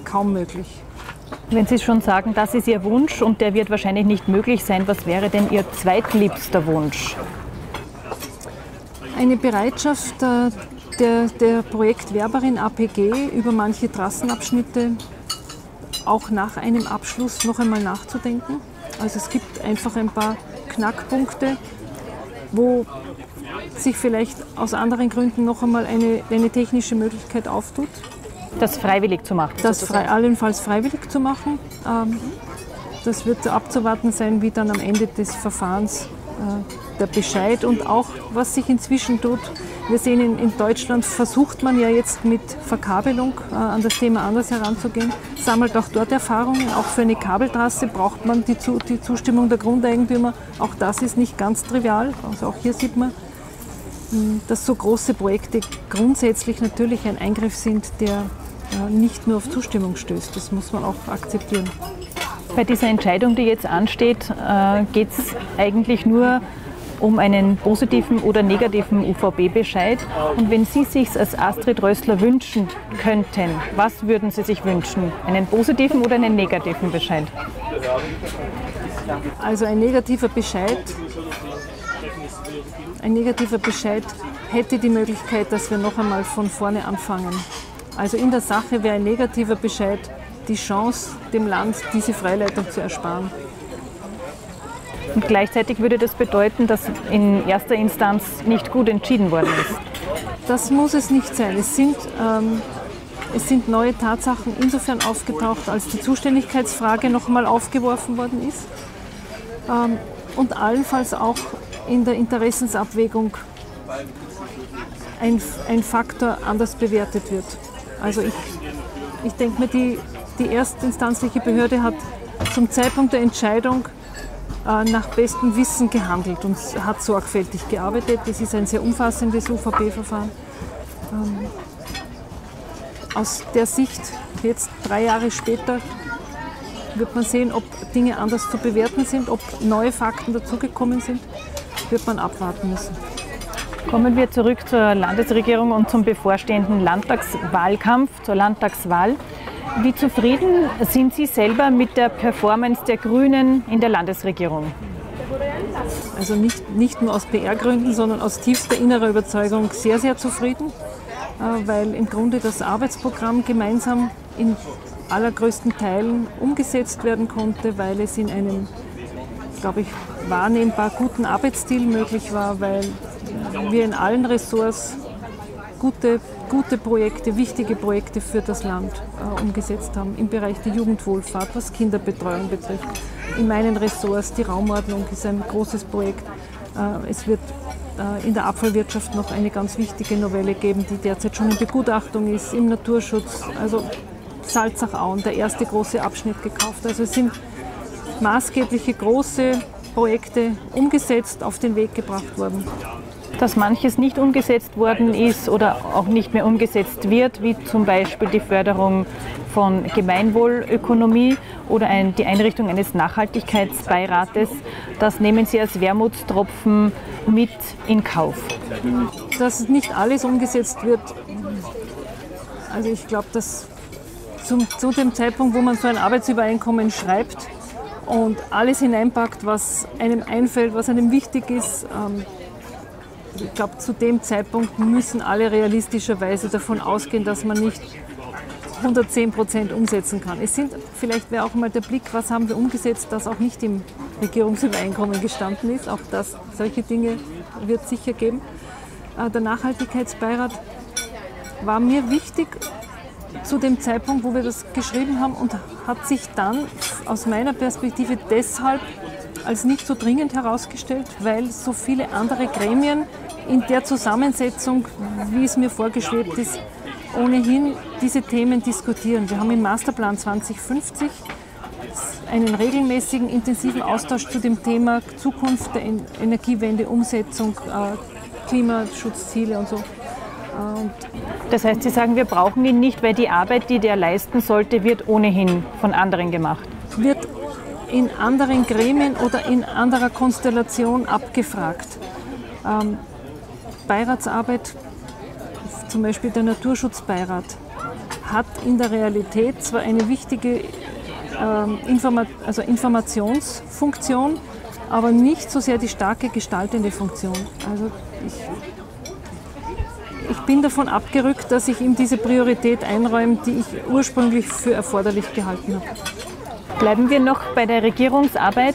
kaum möglich. Wenn Sie schon sagen, das ist Ihr Wunsch und der wird wahrscheinlich nicht möglich sein, was wäre denn Ihr zweitliebster Wunsch? Eine Bereitschaft äh, der, der Projektwerberin APG über manche Trassenabschnitte auch nach einem Abschluss noch einmal nachzudenken. Also es gibt einfach ein paar Knackpunkte, wo sich vielleicht aus anderen Gründen noch einmal eine, eine technische Möglichkeit auftut. Das freiwillig zu machen? Das frei, allenfalls freiwillig zu machen. Ähm, das wird abzuwarten sein, wie dann am Ende des Verfahrens äh, der Bescheid und auch was sich inzwischen tut. Wir sehen, in, in Deutschland versucht man ja jetzt mit Verkabelung äh, an das Thema anders heranzugehen, sammelt auch dort Erfahrungen. Auch für eine Kabeltrasse braucht man die, die Zustimmung der Grundeigentümer. Auch das ist nicht ganz trivial. Also auch hier sieht man, hm, dass so große Projekte grundsätzlich natürlich ein Eingriff sind, der äh, nicht nur auf Zustimmung stößt. Das muss man auch akzeptieren. Bei dieser Entscheidung, die jetzt ansteht, äh, geht es eigentlich nur um einen positiven oder negativen UVB-Bescheid. Und wenn Sie sich als Astrid Rössler wünschen könnten, was würden Sie sich wünschen? Einen positiven oder einen negativen Bescheid? Also ein negativer Bescheid, ein negativer Bescheid hätte die Möglichkeit, dass wir noch einmal von vorne anfangen. Also in der Sache wäre ein negativer Bescheid die Chance, dem Land diese Freileitung zu ersparen. Und gleichzeitig würde das bedeuten, dass in erster Instanz nicht gut entschieden worden ist. Das muss es nicht sein. Es sind, ähm, es sind neue Tatsachen insofern aufgetaucht, als die Zuständigkeitsfrage noch einmal aufgeworfen worden ist ähm, und allenfalls auch in der Interessensabwägung ein, ein Faktor anders bewertet wird. Also ich, ich denke mir, die, die erstinstanzliche Behörde hat zum Zeitpunkt der Entscheidung nach bestem Wissen gehandelt und hat sorgfältig gearbeitet. Das ist ein sehr umfassendes UVP-Verfahren. Ähm, aus der Sicht, jetzt drei Jahre später, wird man sehen, ob Dinge anders zu bewerten sind, ob neue Fakten dazugekommen sind, wird man abwarten müssen. Kommen wir zurück zur Landesregierung und zum bevorstehenden Landtagswahlkampf, zur Landtagswahl. Wie zufrieden sind Sie selber mit der Performance der Grünen in der Landesregierung? Also nicht, nicht nur aus PR-Gründen, sondern aus tiefster innerer Überzeugung sehr, sehr zufrieden, äh, weil im Grunde das Arbeitsprogramm gemeinsam in allergrößten Teilen umgesetzt werden konnte, weil es in einem, glaube ich, wahrnehmbar guten Arbeitsstil möglich war, weil wir in allen Ressorts gute, gute Projekte, wichtige Projekte für das Land äh, umgesetzt haben im Bereich der Jugendwohlfahrt, was Kinderbetreuung betrifft. In meinen Ressorts die Raumordnung ist ein großes Projekt. Äh, es wird äh, in der Abfallwirtschaft noch eine ganz wichtige Novelle geben, die derzeit schon in Begutachtung ist, im Naturschutz. Also Salzachauen, der erste große Abschnitt gekauft. Also es sind maßgebliche große Projekte umgesetzt, auf den Weg gebracht worden dass manches nicht umgesetzt worden ist oder auch nicht mehr umgesetzt wird, wie zum Beispiel die Förderung von Gemeinwohlökonomie oder ein, die Einrichtung eines Nachhaltigkeitsbeirates. Das nehmen Sie als Wermutstropfen mit in Kauf. Dass nicht alles umgesetzt wird, also ich glaube, dass zum, zu dem Zeitpunkt, wo man so ein Arbeitsübereinkommen schreibt und alles hineinpackt, was einem einfällt, was einem wichtig ist, ähm, ich glaube, zu dem Zeitpunkt müssen alle realistischerweise davon ausgehen, dass man nicht 110 Prozent umsetzen kann. Es sind, vielleicht wäre auch mal der Blick, was haben wir umgesetzt, das auch nicht im Regierungsübereinkommen gestanden ist. Auch das, solche Dinge wird es sicher geben. Äh, der Nachhaltigkeitsbeirat war mir wichtig zu dem Zeitpunkt, wo wir das geschrieben haben und hat sich dann aus meiner Perspektive deshalb als nicht so dringend herausgestellt, weil so viele andere Gremien in der Zusammensetzung, wie es mir vorgeschwebt ist, ohnehin diese Themen diskutieren. Wir haben im Masterplan 2050 einen regelmäßigen, intensiven Austausch zu dem Thema Zukunft der Energiewende, Umsetzung, äh, Klimaschutzziele und so. Und das heißt, Sie sagen, wir brauchen ihn nicht, weil die Arbeit, die der leisten sollte, wird ohnehin von anderen gemacht. Wird in anderen Gremien oder in anderer Konstellation abgefragt. Ähm, Beiratsarbeit, zum Beispiel der Naturschutzbeirat, hat in der Realität zwar eine wichtige ähm, Informa also Informationsfunktion, aber nicht so sehr die starke gestaltende Funktion. Also ich, ich bin davon abgerückt, dass ich ihm diese Priorität einräume, die ich ursprünglich für erforderlich gehalten habe. Bleiben wir noch bei der Regierungsarbeit.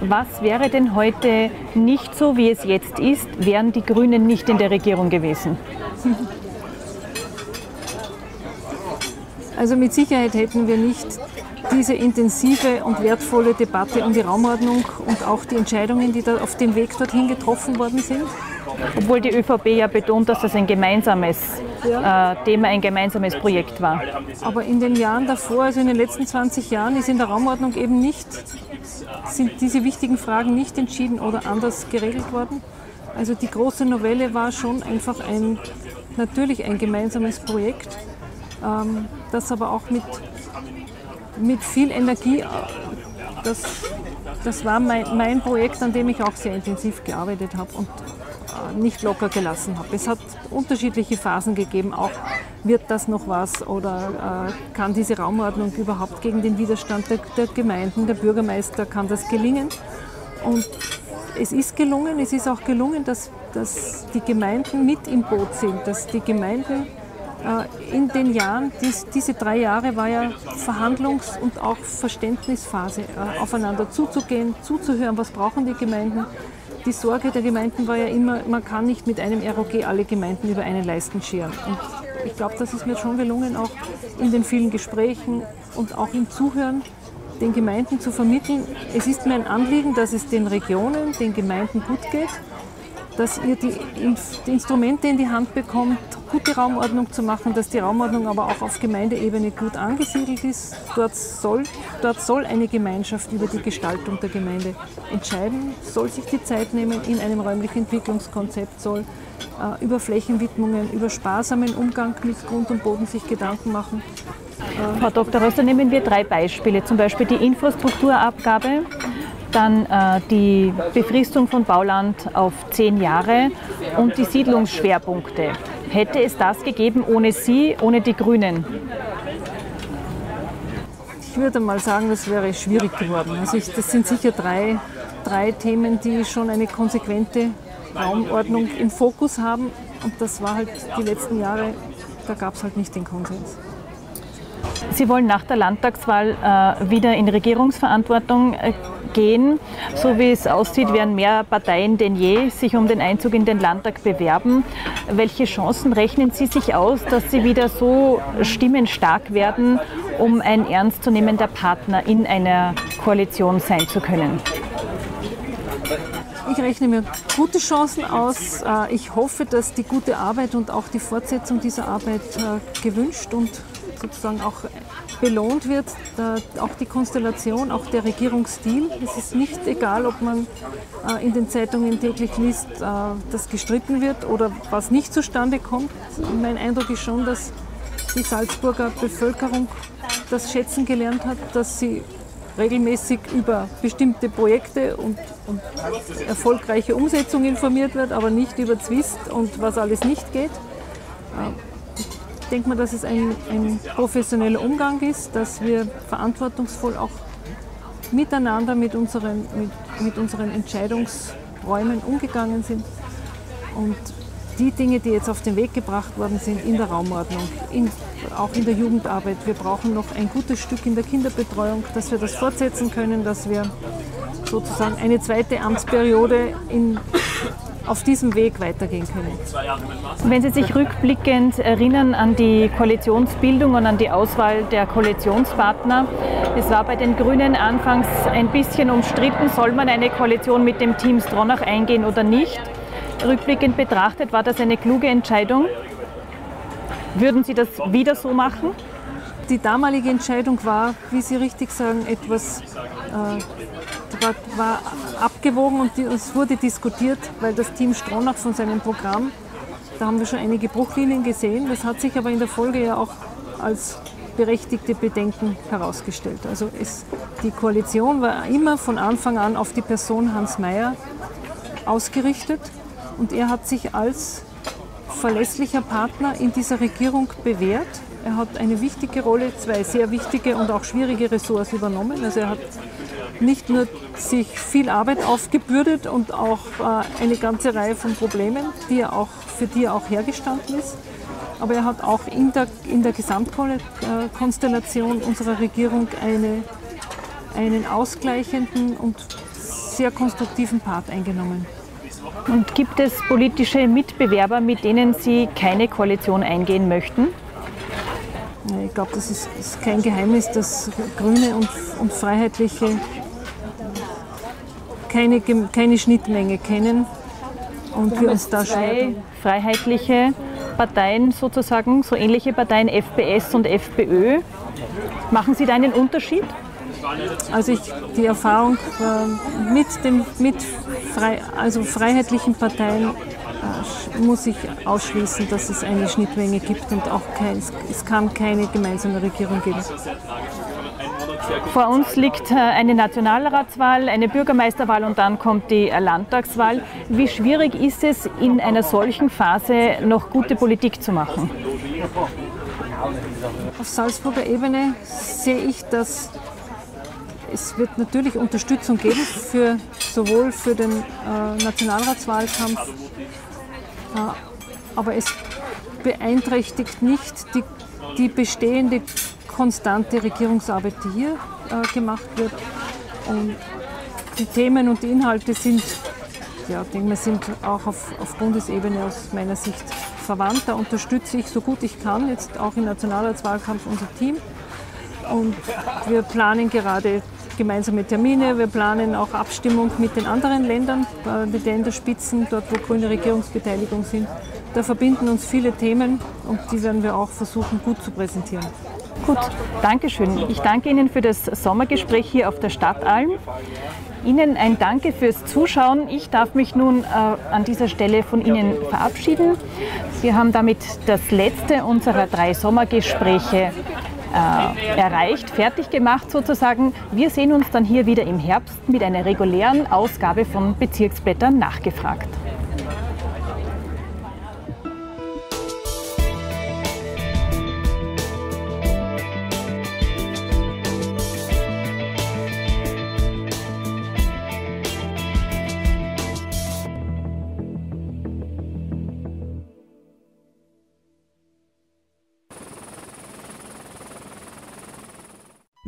Was wäre denn heute nicht so, wie es jetzt ist, wären die Grünen nicht in der Regierung gewesen? Also mit Sicherheit hätten wir nicht diese intensive und wertvolle Debatte um die Raumordnung und auch die Entscheidungen, die da auf dem Weg dorthin getroffen worden sind. Obwohl die ÖVP ja betont, dass das ein gemeinsames äh, Thema, ein gemeinsames Projekt war. Aber in den Jahren davor, also in den letzten 20 Jahren, ist in der Raumordnung eben nicht, sind diese wichtigen Fragen nicht entschieden oder anders geregelt worden. Also die große Novelle war schon einfach ein, natürlich ein gemeinsames Projekt, ähm, das aber auch mit, mit viel Energie, äh, das, das war mein, mein Projekt, an dem ich auch sehr intensiv gearbeitet habe nicht locker gelassen habe. Es hat unterschiedliche Phasen gegeben, auch wird das noch was oder äh, kann diese Raumordnung überhaupt gegen den Widerstand der, Gemeinden, der Bürgermeister, kann das gelingen? Und es ist gelungen, es ist auch gelungen, dass, dass die Gemeinden mit im Boot sind, dass die Gemeinden äh, in den Jahren, dies, diese drei Jahre war ja Verhandlungs- und auch Verständnisphase, äh, aufeinander zuzugehen, zuzuhören, was brauchen die Gemeinden, die Sorge der Gemeinden war ja immer, man kann nicht mit einem ROG alle Gemeinden über einen Leisten scheren. Und ich glaube, das ist mir schon gelungen, auch in den vielen Gesprächen und auch im Zuhören den Gemeinden zu vermitteln. Es ist mir ein Anliegen, dass es den Regionen, den Gemeinden gut geht dass ihr die, die, Instrumente in die Hand bekommt, gute Raumordnung zu machen, dass die Raumordnung aber auch auf Gemeindeebene gut angesiedelt ist. Dort soll, dort soll eine Gemeinschaft über die Gestaltung der Gemeinde entscheiden, soll sich die Zeit nehmen in einem räumlichen Entwicklungskonzept, soll äh, über Flächenwidmungen, über sparsamen Umgang mit Grund und Boden sich Gedanken machen. Frau Dr. Röster, nehmen wir drei Beispiele. Zum Beispiel die Infrastrukturabgabe, dann äh, die Befristung von Bauland auf zehn Jahre und die Siedlungsschwerpunkte. Hätte es das gegeben ohne Sie, ohne die Grünen? Ich würde mal sagen, das wäre schwierig geworden. Also ich, das sind sicher drei, drei Themen, die schon eine konsequente Raumordnung im Fokus haben. Und das war halt die letzten Jahre, da gab es halt nicht den Konsens. Sie wollen nach der Landtagswahl äh, wieder in Regierungsverantwortung äh, gehen. So wie es aussieht, werden mehr Parteien denn je sich um den Einzug in den Landtag bewerben. Welche Chancen rechnen Sie sich aus, dass Sie wieder so stimmenstark werden, um ein ernstzunehmender Partner in einer Koalition sein zu können? Ich rechne mir gute Chancen aus. Äh, ich hoffe, dass die gute Arbeit und auch die Fortsetzung dieser Arbeit äh, gewünscht und sozusagen auch belohnt wird, auch die Konstellation, auch der Regierungsstil. Es ist nicht egal, ob man äh, in den Zeitungen täglich liest, äh, dass gestritten wird oder was nicht zustande kommt. Mein Eindruck ist schon, dass die Salzburger Bevölkerung das schätzen gelernt hat, dass sie regelmäßig über bestimmte Projekte und, und, erfolgreiche Umsetzung informiert wird, aber nicht über Zwist und was alles nicht geht. Denke mal, dass es ein, ein professioneller Umgang ist, dass wir verantwortungsvoll auch miteinander mit unseren, mit, mit unseren Entscheidungsräumen umgegangen sind. Und die Dinge, die jetzt auf den Weg gebracht worden sind in der Raumordnung, in, auch in der Jugendarbeit, wir brauchen noch ein gutes Stück in der Kinderbetreuung, dass wir das fortsetzen können, dass wir sozusagen eine zweite Amtsperiode in auf diesem Weg weitergehen können. Wenn Sie sich rückblickend erinnern an die Koalitionsbildung und an die Auswahl der Koalitionspartner, es war bei den Grünen anfangs ein bisschen umstritten, soll man eine Koalition mit dem Team Stronach eingehen oder nicht. Rückblickend betrachtet war das eine kluge Entscheidung. Würden Sie das wieder so machen? Die damalige Entscheidung war, wie Sie richtig sagen, etwas äh, war, war, abgewogen und die, es wurde diskutiert, weil das Team Stronach von seinem Programm, da haben wir schon einige Bruchlinien gesehen. Das hat sich aber in der Folge ja auch als berechtigte Bedenken herausgestellt. Also es, die Koalition war immer von Anfang an auf die Person Hans Mayer ausgerichtet und er hat sich als verlässlicher Partner in dieser Regierung bewährt. Er hat eine wichtige Rolle, zwei sehr wichtige und auch schwierige Ressorts übernommen. Also er hat nicht nur sich viel Arbeit aufgebürdet und auch äh, eine ganze Reihe von Problemen, die er auch, für die er auch hergestanden ist, aber er hat auch in der, in der Gesamtkonstellation unserer Regierung eine, einen ausgleichenden und sehr konstruktiven Part eingenommen. Und gibt es politische Mitbewerber, mit denen Sie keine Koalition eingehen möchten? Ich glaube, das ist, ist, kein Geheimnis, dass Grüne und, und Freiheitliche keine, keine Schnittmenge kennen und wir uns da zwei freiheitliche Parteien sozusagen, so ähnliche Parteien FPS und FPÖ. Machen Sie da einen Unterschied? Also ich, die Erfahrung äh, mit, dem, mit frei, also freiheitlichen Parteien äh, muss ich ausschließen, dass es eine Schnittmenge gibt und auch kein, es kann keine gemeinsame Regierung geben. Vor uns liegt äh, eine Nationalratswahl, eine Bürgermeisterwahl und dann kommt die Landtagswahl. Wie schwierig ist es, in einer solchen Phase noch gute Politik zu machen? Auf Salzburger Ebene sehe ich, dass es wird natürlich Unterstützung geben für sowohl für den äh, Nationalratswahlkampf, äh, aber es beeinträchtigt nicht die, die bestehende konstante Regierungsarbeit, die hier äh, gemacht wird. Und die Themen und die Inhalte sind, ja, denke mal, sind auch auf, auf Bundesebene aus meiner Sicht verwandt. Da unterstütze ich so gut ich kann, jetzt auch im Nationalratswahlkampf unser Team. Und wir planen gerade gemeinsame Termine. Wir planen auch Abstimmung mit den anderen Ländern, äh, die Länderspitzen, dort wo grüne Regierungsbeteiligung sind. Da verbinden uns viele Themen und die werden wir auch versuchen gut zu präsentieren. Gut, danke schön. Ich danke Ihnen für das Sommergespräch hier auf der Stadtalm. Ihnen ein Danke fürs Zuschauen. Ich darf mich nun äh, an dieser Stelle von Ihnen verabschieden. Wir haben damit das letzte unserer drei Sommergespräche äh, erreicht, fertig gemacht sozusagen. Wir sehen uns dann hier wieder im Herbst mit einer regulären Ausgabe von Bezirksblättern nachgefragt.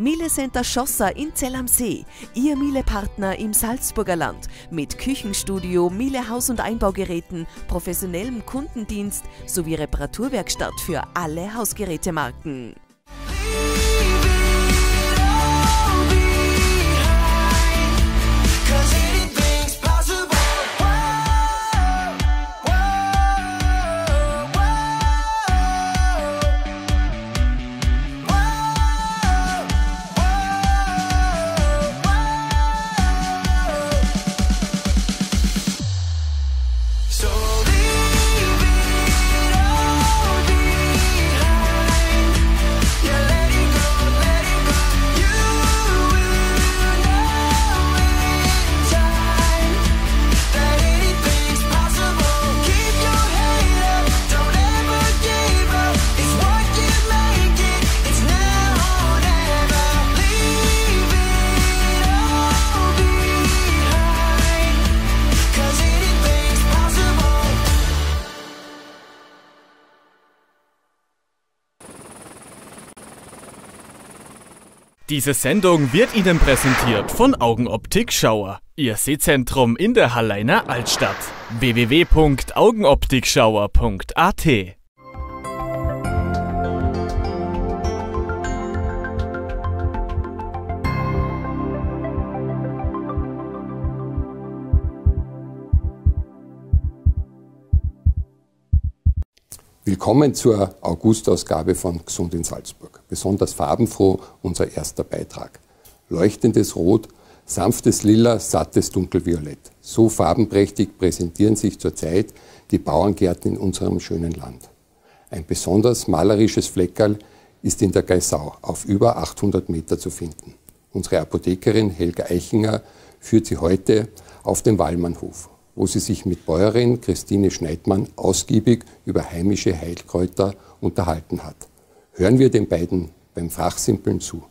Miele Center Schlosser in Zell am See, Ihr Miele-Partner im Salzburger Land mit Küchenstudio, Miele Haus- und Einbaugeräten, professionellem Kundendienst sowie Reparaturwerkstatt für alle Hausgerätemarken. Diese Sendung wird Ihnen präsentiert von Augenoptik Schauer, Ihr Sehzentrum in der Halleiner Altstadt. www.augenoptikschauer.at Willkommen zur Augustausgabe von Gesund in Salzburg. Besonders farbenfroh unser erster Beitrag. Leuchtendes Rot, sanftes Lila, sattes Dunkelviolett. So farbenprächtig präsentieren sich zurzeit die Bauerngärten in unserem schönen Land. Ein besonders malerisches Fleckerl ist in der Geisau auf über 800 Meter zu finden. Unsere Apothekerin Helga Eichinger führt sie heute auf den Wallmannhof wo sie sich mit Bäuerin Christine Schneidmann ausgiebig über heimische Heilkräuter unterhalten hat. Hören wir den beiden beim Fachsimpeln zu.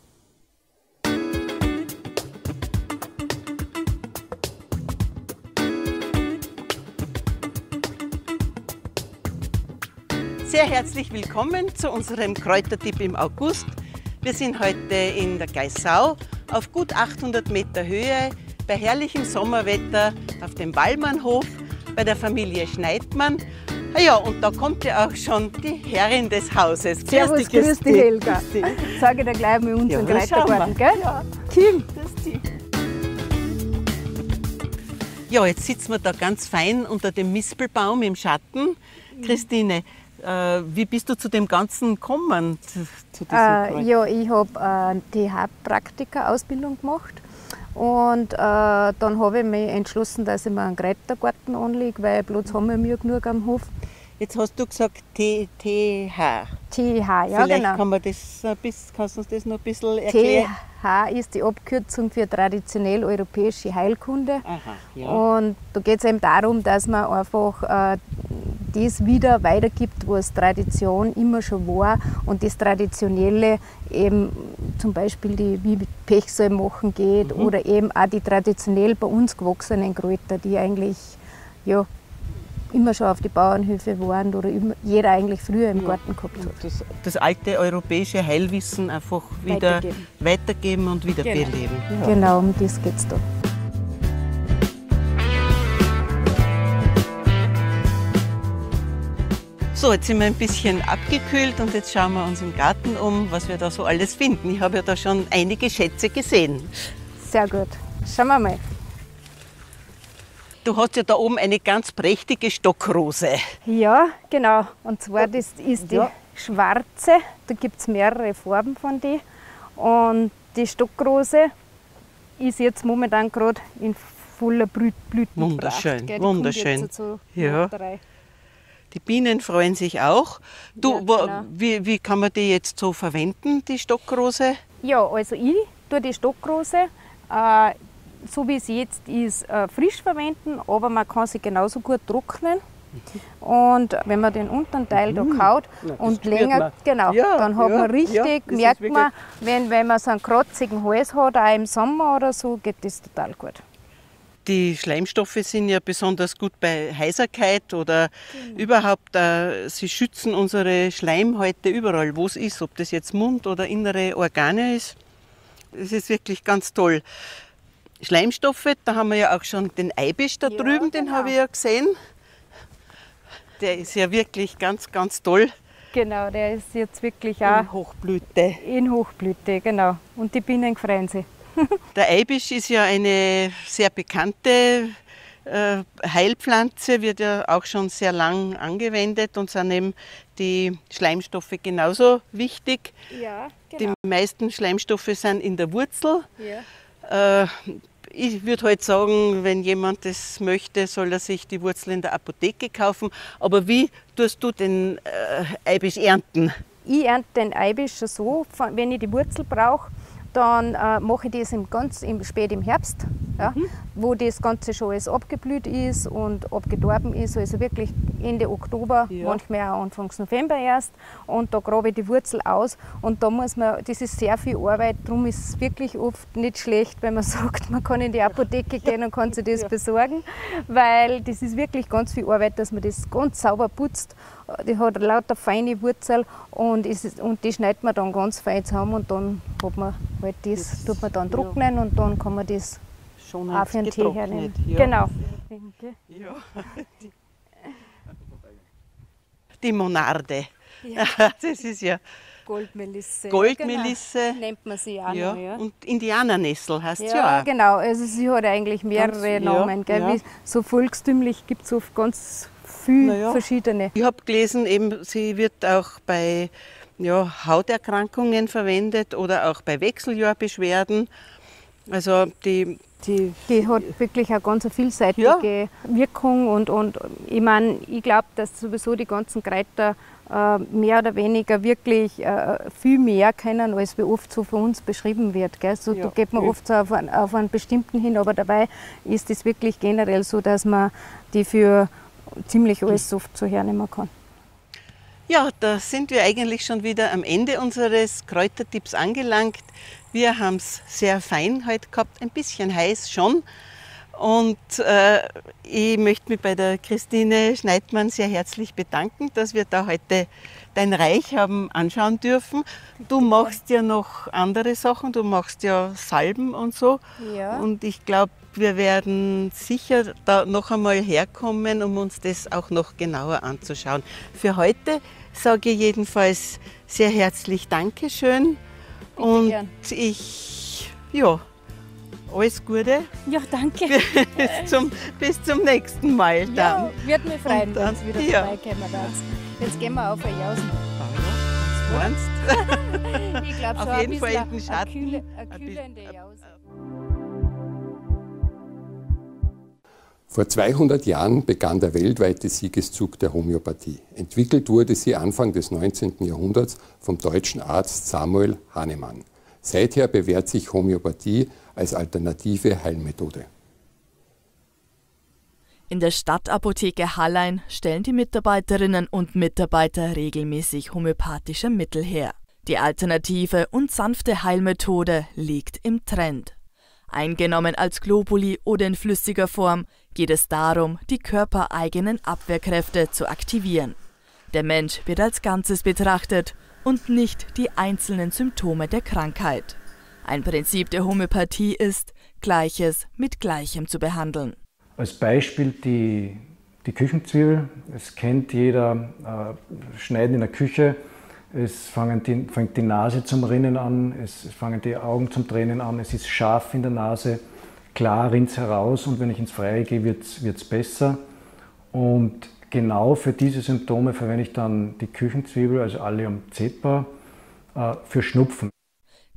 Sehr herzlich willkommen zu unserem Kräutertipp im August. Wir sind heute in der Geissau auf gut 800 Meter Höhe bei herrlichem Sommerwetter auf dem Wallmannhof bei der Familie Schneidmann. Ah ja, und da kommt ja auch schon die Herrin des Hauses. Servus, grüß, grüß dich, Helga. Sage dir gleich mal unseren ja, Kräutergarten, gell? Ja. Kim. Ja, jetzt sitzen wir da ganz fein unter dem Mispelbaum im Schatten. Christine, äh, wie bist du zu dem Ganzen gekommen? Zu, zu äh, ja, ich habe äh, TH-Praktiker-Ausbildung gemacht und äh, dann habe ich mich entschlossen, dass ich mir einen Kräutergarten anlege, weil Platz haben wir mir genug am Hof. Jetzt hast du gesagt TH. TH, ja Vielleicht genau. Kann man das kannst du uns das noch ein bisschen erklären? TH ist die Abkürzung für traditionell europäische Heilkunde. Aha, ja. Und da geht es eben darum, dass man einfach äh, das wieder weitergibt, was Tradition immer schon war und das Traditionelle eben zum Beispiel die, wie Pechsäule machen geht mhm. oder eben auch die traditionell bei uns gewachsenen Kräuter, die eigentlich ja, immer schon auf die Bauernhöfe waren oder immer, jeder eigentlich früher im ja. Garten gehabt hat. Das, das, alte europäische Heilwissen einfach wieder weitergeben, weitergeben und wieder genau. beleben. Ja. Genau, um das geht es da. So, jetzt sind wir ein bisschen abgekühlt und jetzt schauen wir uns im Garten um, was wir da so alles finden. Ich habe ja da schon einige Schätze gesehen. Sehr gut. Schauen wir mal. Du hast ja da oben eine ganz prächtige Stockrose. Ja, genau. Und zwar das ist die ja. schwarze. Da gibt es mehrere Farben von die. Und die Stockrose ist jetzt momentan gerade in voller Blütenpracht. Wunderschön, wunderschön. ja. Die Bienen freuen sich auch. Du, ja, genau. wie, wie kann man die jetzt so verwenden, die Stockrose? Ja, also ich tue die Stockrose, äh, so wie sie jetzt ist, äh, frisch verwenden, aber man kann sie genauso gut trocknen. Und wenn man den unteren Teil da mhm. kaut ja, und länger, genau, ja, dann hat ja, man richtig, merkt man, wenn, wenn man so einen kratzigen Hals hat, auch im Sommer oder so, geht das total gut. Die Schleimstoffe sind ja besonders gut bei Heiserkeit oder genau. überhaupt, äh, sie schützen unsere Schleimhäute überall, wo es ist, ob das jetzt Mund oder innere Organe ist. Das ist wirklich ganz toll. Schleimstoffe, da haben wir ja auch schon den Eibisch da ja, drüben, den genau. habe ich ja gesehen. Der ist ja wirklich ganz, ganz toll. Genau, der ist jetzt wirklich auch in Hochblüte. In Hochblüte, genau. Und die Bienen freuen sich. Der Eibisch ist ja eine sehr bekannte äh, Heilpflanze, wird ja auch schon sehr lang angewendet und sind eben die Schleimstoffe genauso wichtig. Ja, genau. Die meisten Schleimstoffe sind in der Wurzel. Ja. Äh, ich würde halt sagen, wenn jemand das möchte, soll er sich die Wurzel in der Apotheke kaufen. Aber wie tust du den äh, Eibisch ernten? Ich ernte den Eibisch so, wenn ich die Wurzel brauche, dann äh, mache ich das im ganz im, spät im Herbst, ja, mhm. wo das Ganze schon alles abgeblüht ist und abgedorben ist, also wirklich Ende Oktober, ja. manchmal auch Anfang November erst. Und da grabe ich die Wurzel aus. Und da muss man, das ist sehr viel Arbeit, darum ist es wirklich oft nicht schlecht, wenn man sagt, man kann in die Apotheke gehen und kann sich das besorgen, weil das ist wirklich ganz viel Arbeit, dass man das ganz sauber putzt die hat lauter feine Wurzel und, ist, und die schneidet man dann ganz fein zusammen und dann hat man halt das, tut man dann trocknen ja. und dann kann man das Schon auch für den Tee hernehmen. Ja. Genau. Ja. Die, Monarde. Ja. Das ist ja Goldmelisse. Goldmelisse. Genau. Nennt man sie auch ja. noch, ja. Und Indianernessel heißt Ja, sie ja auch. genau. Also sie hat eigentlich mehrere Ganz- ja, Namen. Gell? ja. Wie so volkstümlich gibt es oft ganz viele Naja. verschiedene. Ich habe gelesen, eben, sie wird auch bei ja, Hauterkrankungen verwendet oder auch bei Wechseljahrbeschwerden. Also die, die, Die hat wirklich eine ganz vielseitige Wirkung und, und ich meine, ich glaube, dass sowieso die ganzen Kräuter äh, mehr oder weniger wirklich äh, viel mehr können, als wie oft so von uns beschrieben wird. Gell? So, Ja. Da geht man Ja. oft so auf, einen, auf einen bestimmten hin, aber dabei ist es wirklich generell so, dass man die für ziemlich alles oft so hernehmen kann. Ja, da sind wir eigentlich schon wieder am Ende unseres Kräutertipps angelangt. Wir haben es sehr fein heute gehabt, ein bisschen heiß schon. Und äh, ich möchte mich bei der Christine Schneidmann sehr herzlich bedanken, dass wir da heute dein Reich haben anschauen dürfen. Du machst ja noch andere Sachen, du machst ja Salben und so. Ja. Und ich glaube, wir werden sicher da noch einmal herkommen, um uns das auch noch genauer anzuschauen. Für heute sage ich jedenfalls sehr herzlich Dankeschön. und gern. ich, ja, alles Gute. Ja, danke. bis, zum, bis zum nächsten Mal dann. Ja, wird mich freuen, wenn es wieder ja. vorbeikommen darf. Jetzt gehen wir auf ein Jausen. Meinst? Ich glaube schon Auf ein jeden Fall in den eine Schatten. kühle, eine kühlende Jause. Vor 200 Jahren begann der weltweite Siegeszug der Homöopathie. Entwickelt wurde sie Anfang des 19. Jahrhunderts vom deutschen Arzt Samuel Hahnemann. Seither bewährt sich Homöopathie als alternative Heilmethode. In der Stadtapotheke Hallein stellen die Mitarbeiterinnen und Mitarbeiter regelmäßig homöopathische Mittel her. Die alternative und sanfte Heilmethode liegt im Trend. Eingenommen als Globuli oder in flüssiger Form geht es darum, die körpereigenen Abwehrkräfte zu aktivieren. Der Mensch wird als Ganzes betrachtet und nicht die einzelnen Symptome der Krankheit. Ein Prinzip der Homöopathie ist, Gleiches mit Gleichem zu behandeln. Als Beispiel die, die Küchenzwiebel. Es kennt jeder, äh, Schneiden in der Küche. Es die, fängt die Nase zum Rinnen an, es fangen die Augen zum Tränen an, es ist scharf in der Nase, klar rinnt es heraus und wenn ich ins Freie gehe, wird es besser. Und genau für diese Symptome verwende ich dann die Küchenzwiebel, also Allium cepa, äh, für Schnupfen.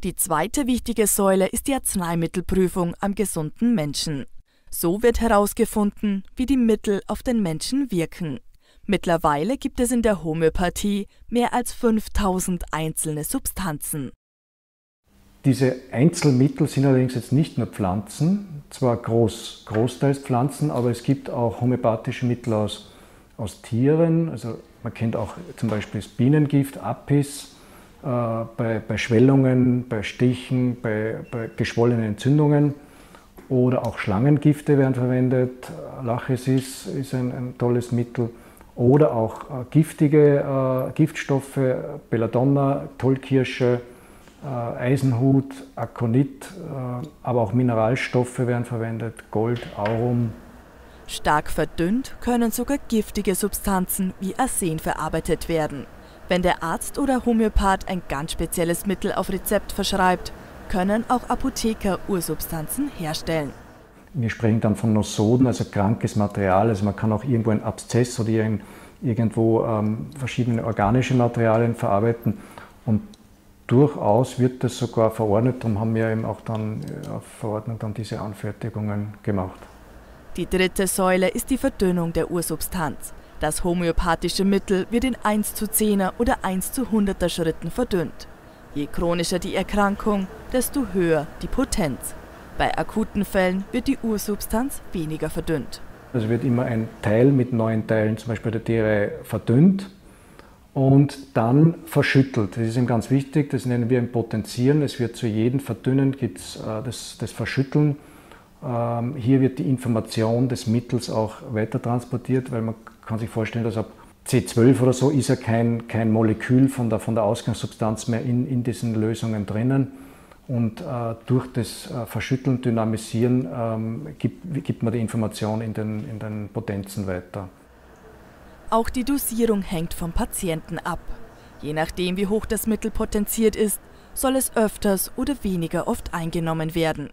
Die zweite wichtige Säule ist die Arzneimittelprüfung am gesunden Menschen. So wird herausgefunden, wie die Mittel auf den Menschen wirken. Mittlerweile gibt es in der Homöopathie mehr als 5000 einzelne Substanzen. Diese Einzelmittel sind allerdings jetzt nicht nur Pflanzen, zwar groß, großteils Pflanzen, aber es gibt auch homöopathische Mittel aus, aus Tieren. Also man kennt auch zum Beispiel das Bienengift, Apis, äh, bei, bei Schwellungen, bei Stichen, bei, bei geschwollenen Entzündungen. Oder auch Schlangengifte werden verwendet. Lachesis ist ein, ein tolles Mittel. Oder auch äh, giftige äh, Giftstoffe, Belladonna, Tollkirsche, äh, Eisenhut, Akonit, äh, aber auch Mineralstoffe werden verwendet, Gold, Aurum. Stark verdünnt können sogar giftige Substanzen wie Arsen verarbeitet werden. Wenn der Arzt oder Homöopath ein ganz spezielles Mittel auf Rezept verschreibt, können auch Apotheker Ursubstanzen herstellen. Wir sprechen dann von Nosoden, also krankes Material. Also man kann auch irgendwo ein Abszess oder irgendwo ähm, verschiedene organische Materialien verarbeiten. Und durchaus wird das sogar verordnet. Darum haben wir eben auch dann auf Verordnung dann diese Anfertigungen gemacht. Die dritte Säule ist die Verdünnung der Ursubstanz. Das homöopathische Mittel wird in 1 zu 10er oder 1 zu 100er Schritten verdünnt. Je chronischer die Erkrankung, desto höher die Potenz. Bei akuten Fällen wird die Ursubstanz weniger verdünnt. Also wird immer ein Teil mit neuen Teilen, zum Beispiel der Tiere, verdünnt und dann verschüttelt. Das ist eben ganz wichtig, das nennen wir im Potenzieren. Es wird zu jedem Verdünnen gibt es äh, das, das Verschütteln. Ähm, hier wird die Information des Mittels auch weiter transportiert, weil man kann sich vorstellen, dass ab C12 oder so ist ja kein, kein Molekül von der, von der Ausgangssubstanz mehr in, in diesen Lösungen drinnen. Und äh, durch das äh, Verschütteln, Dynamisieren ähm, gibt, gibt, man die Information in den, in den Potenzen weiter. Auch die Dosierung hängt vom Patienten ab. Je nachdem, wie hoch das Mittel potenziert ist, soll es öfters oder weniger oft eingenommen werden.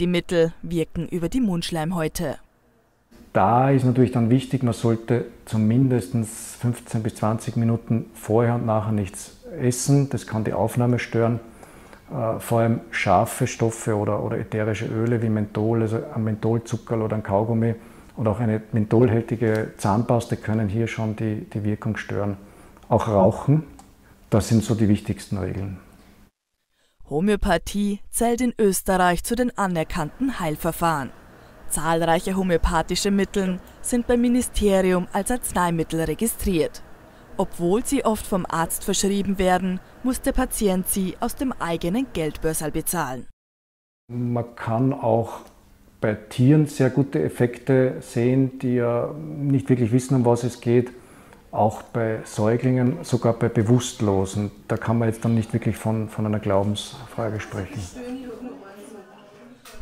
Die Mittel wirken über die Mundschleimhäute. Da ist natürlich dann wichtig, man sollte zumindest 15 bis 20 Minuten vorher und nachher nichts essen. Das kann die Aufnahme stören. Äh, vor allem scharfe Stoffe oder, oder ätherische Öle wie Menthol, also ein Mentholzucker oder ein Kaugummi und auch eine mentholhältige Zahnpaste können hier schon die, die Wirkung stören. Auch Rauchen, das sind so die wichtigsten Regeln. Homöopathie zählt in Österreich zu den anerkannten Heilverfahren. Zahlreiche homöopathische Mittel sind beim Ministerium als Arzneimittel registriert. Obwohl sie oft vom Arzt verschrieben werden, muss der Patient sie aus dem eigenen Geldbörsal bezahlen. Man kann auch bei Tieren sehr gute Effekte sehen, die ja nicht wirklich wissen, um was es geht. Auch bei Säuglingen, sogar bei Bewusstlosen. Da kann man jetzt dann nicht wirklich von, von einer Glaubensfrage sprechen.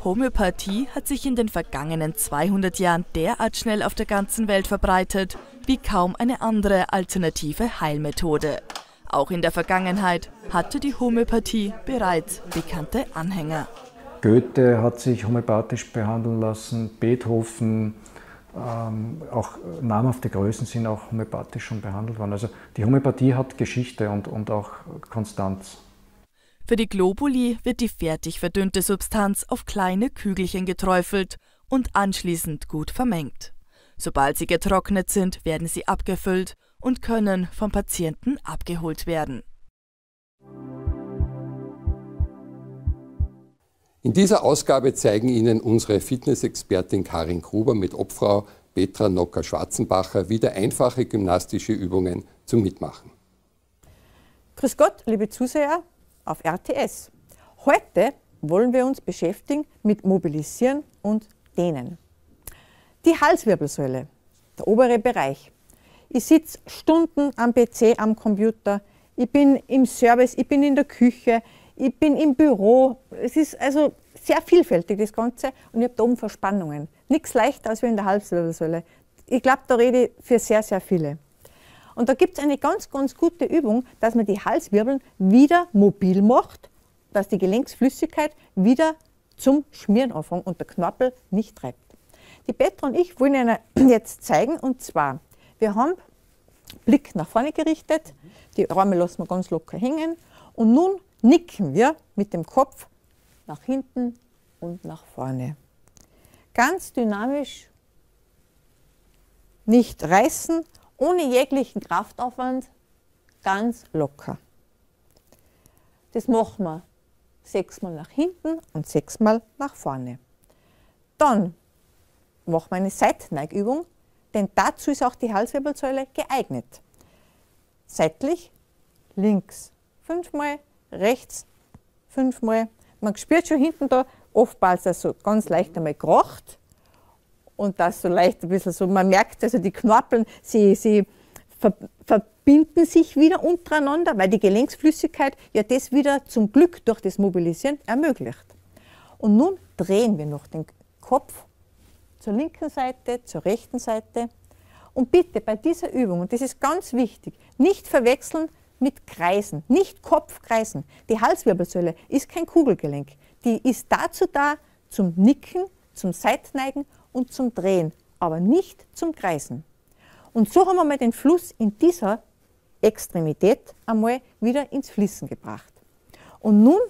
Homöopathie hat sich in den vergangenen 200 Jahren derart schnell auf der ganzen Welt verbreitet, wie kaum eine andere alternative Heilmethode. Auch in der Vergangenheit hatte die Homöopathie bereits bekannte Anhänger. Goethe hat sich homöopathisch behandeln lassen, Beethoven, ähm, auch namhafte Größen sind auch homöopathisch schon behandelt worden. Also die Homöopathie hat Geschichte und, und auch Konstanz. Für die Globuli wird die fertig verdünnte Substanz auf kleine Kügelchen geträufelt und anschließend gut vermengt. Sobald sie getrocknet sind, werden sie abgefüllt und können vom Patienten abgeholt werden. In dieser Ausgabe zeigen Ihnen unsere Fitnessexpertin Karin Gruber mit Obfrau Petra Nocker-Schwarzenbacher wieder einfache gymnastische Übungen zum Mitmachen. Grüß Gott, liebe Zuseher auf RTS. Heute wollen wir uns beschäftigen mit Mobilisieren und Dehnen. Die Halswirbelsäule, der obere Bereich. Ich sitze Stunden am PC, am Computer, ich bin im Service, ich bin in der Küche, ich bin im Büro. Es ist also sehr vielfältig das Ganze und ich habe da oben Verspannungen. Nichts leichter als wir in der Halswirbelsäule. Ich glaube, da rede ich für sehr, sehr viele. Und da gibt es eine ganz, ganz gute Übung, dass man die Halswirbeln wieder mobil macht, dass die Gelenksflüssigkeit wieder zum Schmieren anfängt und der Knorpel nicht treibt. Die Petra und ich wollen Ihnen jetzt zeigen, und zwar, wir haben Blick nach vorne gerichtet, die Arme lassen wir ganz locker hängen und nun nicken wir mit dem Kopf nach hinten und nach vorne. Ganz dynamisch, nicht reißen, ohne jeglichen Kraftaufwand, ganz locker. Das machen wir sechsmal nach hinten und sechsmal nach vorne. Dann machen wir eine Seitneigübung, denn dazu ist auch die Halswirbelsäule geeignet. Seitlich, links fünfmal, rechts fünfmal. Man spürt schon hinten da, oftmals also ganz leicht einmal gerocht und das so leicht ein bisschen so, man merkt also die Knorpeln, sie, sie ver, verbinden sich wieder untereinander, weil die Gelenksflüssigkeit ja das wieder zum Glück durch das Mobilisieren ermöglicht. Und nun drehen wir noch den Kopf zur linken Seite, zur rechten Seite. Und bitte bei dieser Übung, und das ist ganz wichtig, nicht verwechseln mit Kreisen, nicht Kopfkreisen. Die Halswirbelsäule ist kein Kugelgelenk. Die ist dazu da, zum Nicken, zum Seitneigen und zum Drehen, aber nicht zum Kreisen. Und so haben wir mal den Fluss in dieser Extremität einmal wieder ins Fließen gebracht. Und nun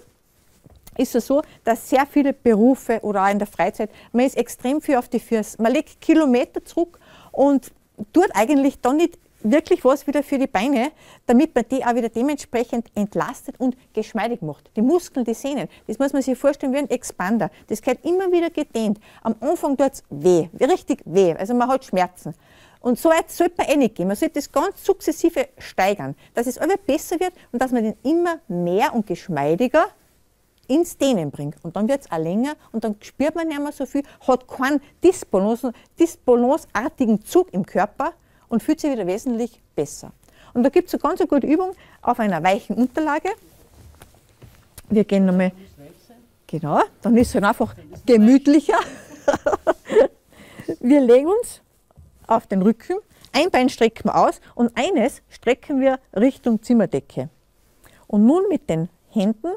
ist es so, dass sehr viele Berufe oder auch in der Freizeit, man ist extrem viel auf die Füße. Man legt Kilometer zurück und tut eigentlich dann nicht wirklich was wieder für die Beine, damit man die auch wieder dementsprechend entlastet und geschmeidig macht. Die Muskeln, die Sehnen, das muss man sich vorstellen wie ein Expander. Das gehört immer wieder gedehnt. Am Anfang tut es weh, richtig weh, also man hat Schmerzen. Und so weit sollte man eh nicht gehen. Man sollte das ganz sukzessive steigern, dass es immer besser wird und dass man den immer mehr und geschmeidiger ins Dehnen bringt. Und dann wird es auch länger und dann spürt man nicht mehr so viel, hat keinen disbalanceartigen Zug im Körper, und fühlt sich wieder wesentlich besser. Und da gibt es eine ganz gute Übung auf einer weichen Unterlage. Wir gehen nochmal Genau, dann ist es halt einfach gemütlicher. wir legen uns auf den Rücken, ein Bein strecken wir aus und eines strecken wir Richtung Zimmerdecke. Und nun mit den Händen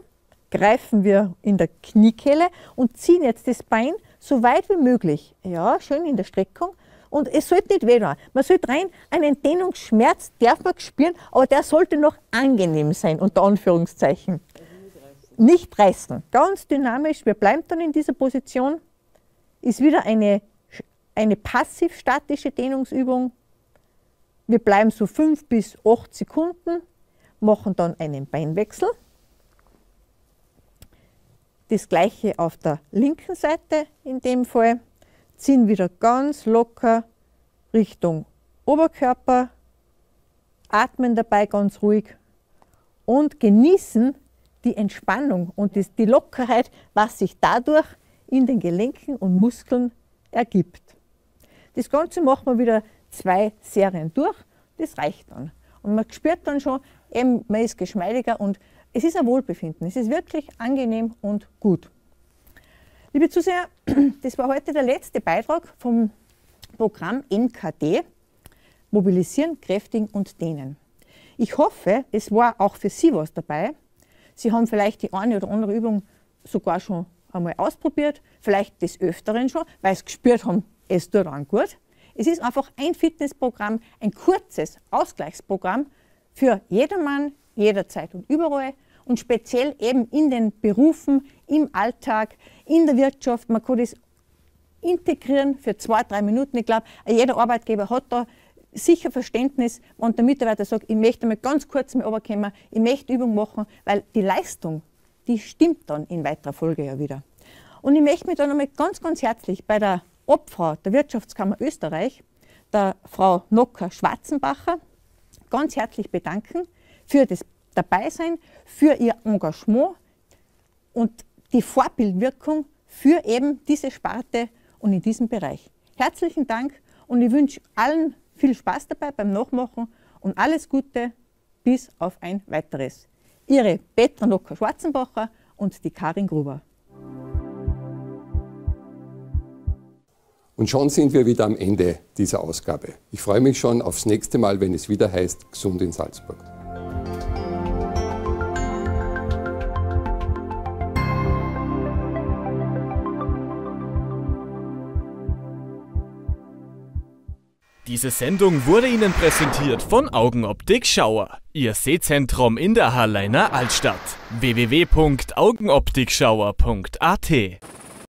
greifen wir in der Kniekehle und ziehen jetzt das Bein so weit wie möglich. Ja, schön in der Streckung. Und es sollte nicht weh tun. Man sollte rein, einen Dehnungsschmerz darf man spüren, aber der sollte noch angenehm sein, unter Anführungszeichen. Nicht reißen, ganz dynamisch. Wir bleiben dann in dieser Position. Ist wieder eine, eine passiv-statische Dehnungsübung. Wir bleiben so fünf bis acht Sekunden, machen dann einen Beinwechsel. Das gleiche auf der linken Seite in dem Fall. Ziehen wieder ganz locker Richtung Oberkörper, atmen dabei ganz ruhig und genießen die Entspannung und die Lockerheit, was sich dadurch in den Gelenken und Muskeln ergibt. Das Ganze machen wir wieder zwei Serien durch, das reicht dann. Und man spürt dann schon, eben, man ist geschmeidiger und es ist ein Wohlbefinden. Es ist wirklich angenehm und gut. Liebe Zuseher, das war heute der letzte Beitrag vom Programm NKD, Mobilisieren, Kräftigen und Dehnen. Ich hoffe, es war auch für Sie was dabei. Sie haben vielleicht die eine oder andere Übung sogar schon einmal ausprobiert, vielleicht des Öfteren schon, weil Sie gespürt haben, es tut an gut. Es ist einfach ein Fitnessprogramm, ein kurzes Ausgleichsprogramm für jedermann, jederzeit und überall und speziell eben in den Berufen, im Alltag, in der Wirtschaft. Man kann das integrieren für zwei, drei Minuten. Ich glaube, jeder Arbeitgeber hat da sicher Verständnis, wenn der Mitarbeiter sagt, ich möchte mal ganz kurz mal runterkommen, ich möchte Übung machen, weil die Leistung, die stimmt dann in weiterer Folge ja wieder. Und ich möchte mich dann einmal ganz, ganz herzlich bei der Obfrau der Wirtschaftskammer Österreich, der Frau Nocker Schwarzenbacher, ganz herzlich bedanken für das Dabeisein, für ihr Engagement und die Vorbildwirkung für eben diese Sparte und in diesem Bereich. Herzlichen Dank und ich wünsche allen viel Spaß dabei beim Nachmachen und alles Gute bis auf ein weiteres. Ihre Petra Nocker-Schwarzenbacher und die Karin Gruber. Und schon sind wir wieder am Ende dieser Ausgabe. Ich freue mich schon aufs nächste Mal, wenn es wieder heißt Gesund in Salzburg. Diese Sendung wurde Ihnen präsentiert von Augenoptik Schauer, Ihr Sehzentrum in der Halleiner Altstadt. www.augenoptikschauer.at